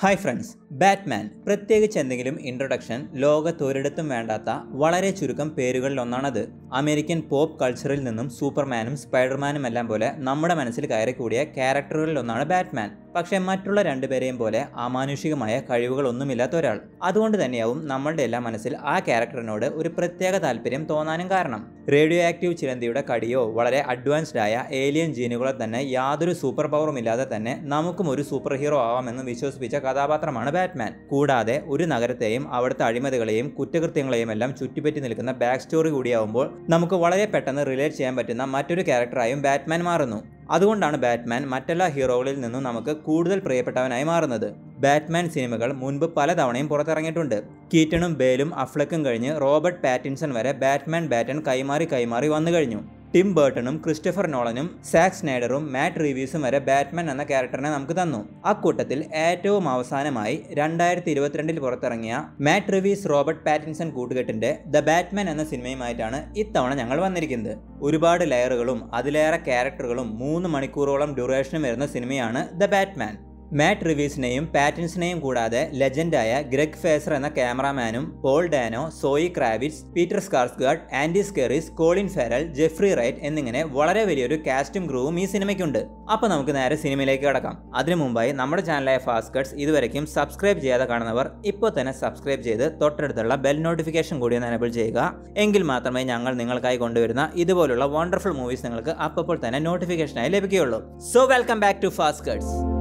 Hi friends Batman പ്രത്യേകിച്ച് എന്തെങ്കിലും introduction ലോകത്തൊരിടത്തും വേണ്ടാത്ത വളരെ ചുരുക്കം പേരുകളിലൊന്നാണത് അമേരിക്കൻ പോപ്പ് കൾച്ചറിൽ നിന്നും സൂപ്പർമാനും സ്പൈഡർമാനും എല്ലാം പോലെ നമ്മുടെ മനസ്സിൽ കയറിക്കൂടിയ ക്യാരക്ടറുകളിൽ ഒന്നാണ് ബാറ്റ്മാൻ പക്ഷേ മറ്റുള്ള രണ്ടുപേരെയും പോലെ അമാനുഷികമായ കഴിവുകളൊന്നുമില്ലാത്ത ഒരാൾ. അതുകൊണ്ട് തന്നെയാവും നമ്മളുടെ എല്ലാ മനസ്സിൽ ആ ക്യാരക്ടറിനോട് ഒരു പ്രത്യേക താല്പര്യം തോന്നാനും കാരണം. റേഡിയോ ആക്റ്റീവ് ചിലന്തിയുടെ കടിയോ വളരെ അഡ്വാൻസ്ഡ് ആയ ഏലിയൻ ജീനുകളോ തന്നെ യാതൊരു സൂപ്പർ പവറും ഇല്ലാതെ തന്നെ നമുക്കും ഒരു സൂപ്പർ ഹീറോ ആവാമെന്ന് വിശ്വസിപ്പിച്ച കഥാപാത്രമാണ് ബാറ്റ്മാൻ. കൂടാതെ ഒരു നഗരത്തെയും അവിടുത്തെ അഴിമതികളെയും കുറ്റകൃത്യങ്ങളെയും എല്ലാം ചുറ്റിപ്പറ്റി നിൽക്കുന്ന ബാക്ക് സ്റ്റോറി കൂടിയാവുമ്പോൾ നമുക്ക് വളരെ പെട്ടെന്ന് റിലേറ്റ് ചെയ്യാൻ പറ്റുന്ന മറ്റൊരു ക്യാരക്ടറായും ബാറ്റ്മാൻ മാറുന്നു. അതുകൊണ്ടാണ് ബാറ്റ്മാൻ മറ്റെല്ലാ ഹീറോകളിൽ നിന്നും നമുക്ക് കൂടുതൽ പ്രിയപ്പെട്ടവനായി മാറുന്നത്. ബാറ്റ്മാൻ സിനിമകൾ മുൻപ് പലതവണയും പുറത്തിറങ്ങിയിട്ടുണ്ട്. കീറ്റണും ബേലും അഫ്ലക്കും കഴിഞ്ഞ് റോബർട്ട് പാറ്റിൻസൺ വരെ ബാറ്റ്മാൻ ബാറ്റൺ കൈമാറി കൈമാറി വന്നു കഴിഞ്ഞു ടിം ബേർട്ടണും ക്രിസ്റ്റഫർ നോളനും സാക്സ് സ്നൈഡറും മാറ്റ് റിവ്യൂസും വരെ ബാറ്റ്മാൻ എന്ന ക്യാരക്ടറിനെ നമുക്ക് തന്നു. അക്കൂട്ടത്തിൽ ഏറ്റവും അവസാനമായി രണ്ടായിരത്തി ഇരുപത്തിരണ്ടിൽ പുറത്തിറങ്ങിയ മാറ്റ് റിവീസ് റോബർട്ട് പാറ്റിൻസൺ കൂട്ടുകെട്ടിന്റെ ദ ബാറ്റ്മാൻ എന്ന സിനിമയുമായിട്ടാണ് ഇത്തവണ ഞങ്ങൾ വന്നിരിക്കുന്നത്. ഒരുപാട് ലെയറുകളും അതിലേറെ ക്യാരക്ടറുകളും മൂന്ന് മണിക്കൂറോളം ഡ്യൂറേഷനും വരുന്ന സിനിമയാണ് ദ ബാറ്റ്മാൻ. മാറ്റ് റിവീസിനെയും പാറ്റിൻസിനെയും കൂടാതെ ലെജൻഡായ ഗ്രെഗ് ഫേസർ എന്ന ക്യാമറാമാനും Paul Dano Zoe Kravitz Peter Skarsgard Andy Serkis Colin Farrell Jeffrey Wright എന്നിങ്ങനെ വളരെ വലിയൊരു കാസ്റ്റും ക്രൂവും ഈ സിനിമയ്ക്കുണ്ട്. അപ്പോൾ നമുക്ക് നേരെ സിനിമയിലേക്ക് കടക്കാം. അതിനു മുമ്പായി നമ്മുടെ ചാനലായ ഫാസ്റ്റ് കട്ട്സ് ഇതുവരെയും സബ്സ്ക്രൈബ് ചെയ്യാതെ കാണുന്നവർ ഇപ്പോൾ തന്നെ സബ്സ്ക്രൈബ് ചെയ്ത് തൊട്ടടുത്തുള്ള ബെൽ നോട്ടിഫിക്കേഷൻ കൂടി ഒന്ന് എനബിൾ ചെയ്യുക. എങ്കിൽ മാത്രമേ ഞങ്ങൾ നിങ്ങൾക്കായി കൊണ്ടുവരുന്ന ഇതുപോലുള്ള വണ്ടർഫുൾ മൂവീസ് നിങ്ങൾക്ക് അപ്പോൾ തന്നെ നോട്ടിഫിക്കേഷനായി ലഭിക്കുകയുള്ളൂ. So welcome back to fast cuts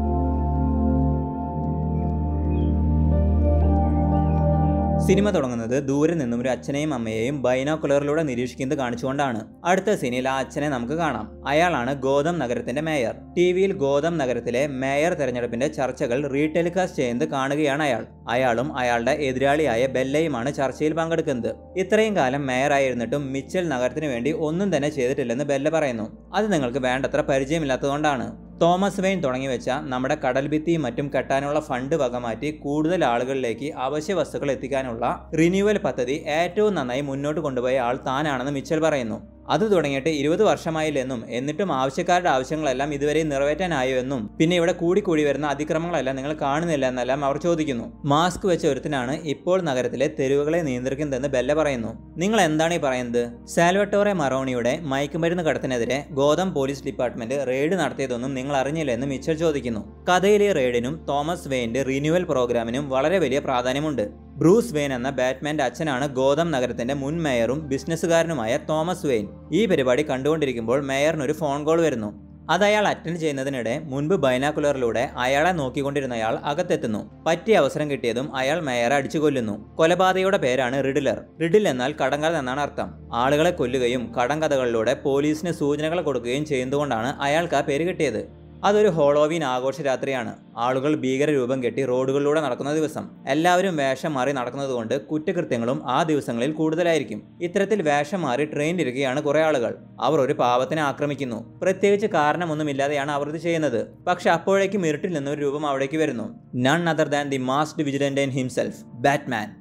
cinema തുടങ്ങുന്നത് ദൂരെ നിന്നും ഒരു അച്ഛനെയും അമ്മയെയും ബൈനോക്കുലറിലൂടെ നിരീക്ഷിക്കുന്നത് കാണിച്ചുകൊണ്ടാണ്. അടുത്ത സീനിൽ ആ അച്ഛനെ നമുക്ക് കാണാം. അയാളാണ് ഗോതം നഗരത്തിന്റെ മേയർ. ടിവിയിൽ ഗോതം നഗരത്തിലെ മേയർ തെരഞ്ഞെടുപ്പിന്റെ ചർച്ചകൾ റീടെലികാസ്റ്റ് ചെയ്യുന്നത് കാണുകയാണ് അയാൾ. അയാളും അയാളുടെ എതിരാളിയായ ബെല്ലയുമാണ് ചർച്ചയിൽ പങ്കെടുക്കുന്നത്. ഇത്രയും കാലം മേയറായിരുന്നിട്ടും മിച്ചൽ നഗരത്തിന് വേണ്ടി ഒന്നും തന്നെ ചെയ്തിട്ടില്ലെന്ന് ബെല്ല പറയുന്നു. അത് നിങ്ങൾക്ക് വേണ്ടത്ര പരിചയമില്ലാത്തതുകൊണ്ടാണ്. തോമസ് വെയിൻ തുടങ്ങി വെച്ച നമ്മുടെ കടൽ ഭിത്തിയും മറ്റും കെട്ടാനുള്ള ഫണ്ട് വകമാറ്റി കൂടുതൽ ആളുകളിലേക്ക് അവശ്യ വസ്തുക്കൾ എത്തിക്കാനുള്ള റിന്യൂവൽ പദ്ധതി ഏറ്റവും നന്നായി മുന്നോട്ട് കൊണ്ടുപോയ ആൾ താനാണെന്ന് മിച്ചൽ പറയുന്നു. അത് തുടങ്ങിയിട്ട് ഇരുപത് വർഷമായില്ലെന്നും എന്നിട്ടും ആവശ്യക്കാരുടെ ആവശ്യങ്ങളെല്ലാം ഇതുവരെ നിറവേറ്റാനായോ എന്നും പിന്നെ ഇവിടെ കൂടി കൂടി വരുന്ന അതിക്രമങ്ങളെല്ലാം നിങ്ങൾ കാണുന്നില്ല എന്നെല്ലാം അവർ ചോദിക്കുന്നു. മാസ്ക് വെച്ച ഒരുത്തിനാണ് ഇപ്പോൾ നഗരത്തിലെ തെരുവുകളെ നിയന്ത്രിക്കുന്നതെന്ന് ബെല്ല പറയുന്നു. നിങ്ങൾ എന്താണ് ഈ പറയുന്നത്? സാൽവട്ടോറെ മറോണിയുടെ മയക്കുമരുന്ന് കടത്തിനെതിരെ ഗോതം പോലീസ് ഡിപ്പാർട്ട്മെന്റ് റെയ്ഡ് നടത്തിയതൊന്നും നിങ്ങൾ അറിഞ്ഞില്ല എന്ന് മിച്ചൽ ചോദിക്കുന്നു. കഥയിലെ റെയ്ഡിനും തോമസ് വെയിന്റെ റിന്യൂവൽ പ്രോഗ്രാമിനും വളരെ വലിയ പ്രാധാന്യമുണ്ട്. ബ്രൂസ് വെയിൻ എന്ന ബാറ്റ്മാന്റെ അച്ഛനാണ് ഗോതം നഗരത്തിന്റെ മുൻ മേയറും ബിസിനസ്സുകാരനുമായ തോമസ് വെയിൻ. ഈ പരിപാടി കണ്ടുകൊണ്ടിരിക്കുമ്പോൾ മേയറിന് ഒരു ഫോൺ കോൾ വരുന്നു. അത് അയാൾ അറ്റൻഡ് ചെയ്യുന്നതിനിടെ മുൻപ് ബൈനാക്കുലറിലൂടെ അയാളെ നോക്കിക്കൊണ്ടിരുന്നയാൾ അകത്തെത്തുന്നു. പറ്റിയ അവസരം കിട്ടിയതും അയാൾ മേയറെ അടിച്ചു കൊല്ലുന്നു കൊലപാതകയുടെ പേരാണ് റിഡിലർ. റിഡിൽ എന്നാൽ കടങ്കഥ എന്നാണ് അർത്ഥം. ആളുകളെ കൊല്ലുകയും കടങ്കഥകളിലൂടെ പോലീസിന് സൂചനകൾ കൊടുക്കുകയും ചെയ്യുന്നതുകൊണ്ടാണ് അയാൾക്ക് ആ പേര് കിട്ടിയത്. അതൊരു ഹോളോവീൻ ആഘോഷ രാത്രിയാണ് ആളുകൾ ഭീകര രൂപം കെട്ടി റോഡുകളിലൂടെ നടക്കുന്ന ദിവസം. എല്ലാവരും വേഷം മാറി നടക്കുന്നതുകൊണ്ട് കുറ്റകൃത്യങ്ങളും ആ ദിവസങ്ങളിൽ കൂടുതലായിരിക്കും. ഇത്തരത്തിൽ വേഷം മാറി ട്രെയിനിലിരിക്കുകയാണ് കുറേ ആളുകൾ. അവർ ഒരു പാവത്തിനെ ആക്രമിക്കുന്നു. പ്രത്യേകിച്ച് കാരണമൊന്നുമില്ലാതെയാണ് അവർ ഇത് ചെയ്യുന്നത്. പക്ഷെ അപ്പോഴേക്കും ഇരുട്ടിൽ നിന്നൊരു രൂപം അവിടേക്ക് വരുന്നു. None other than the most vigilant in himself Batman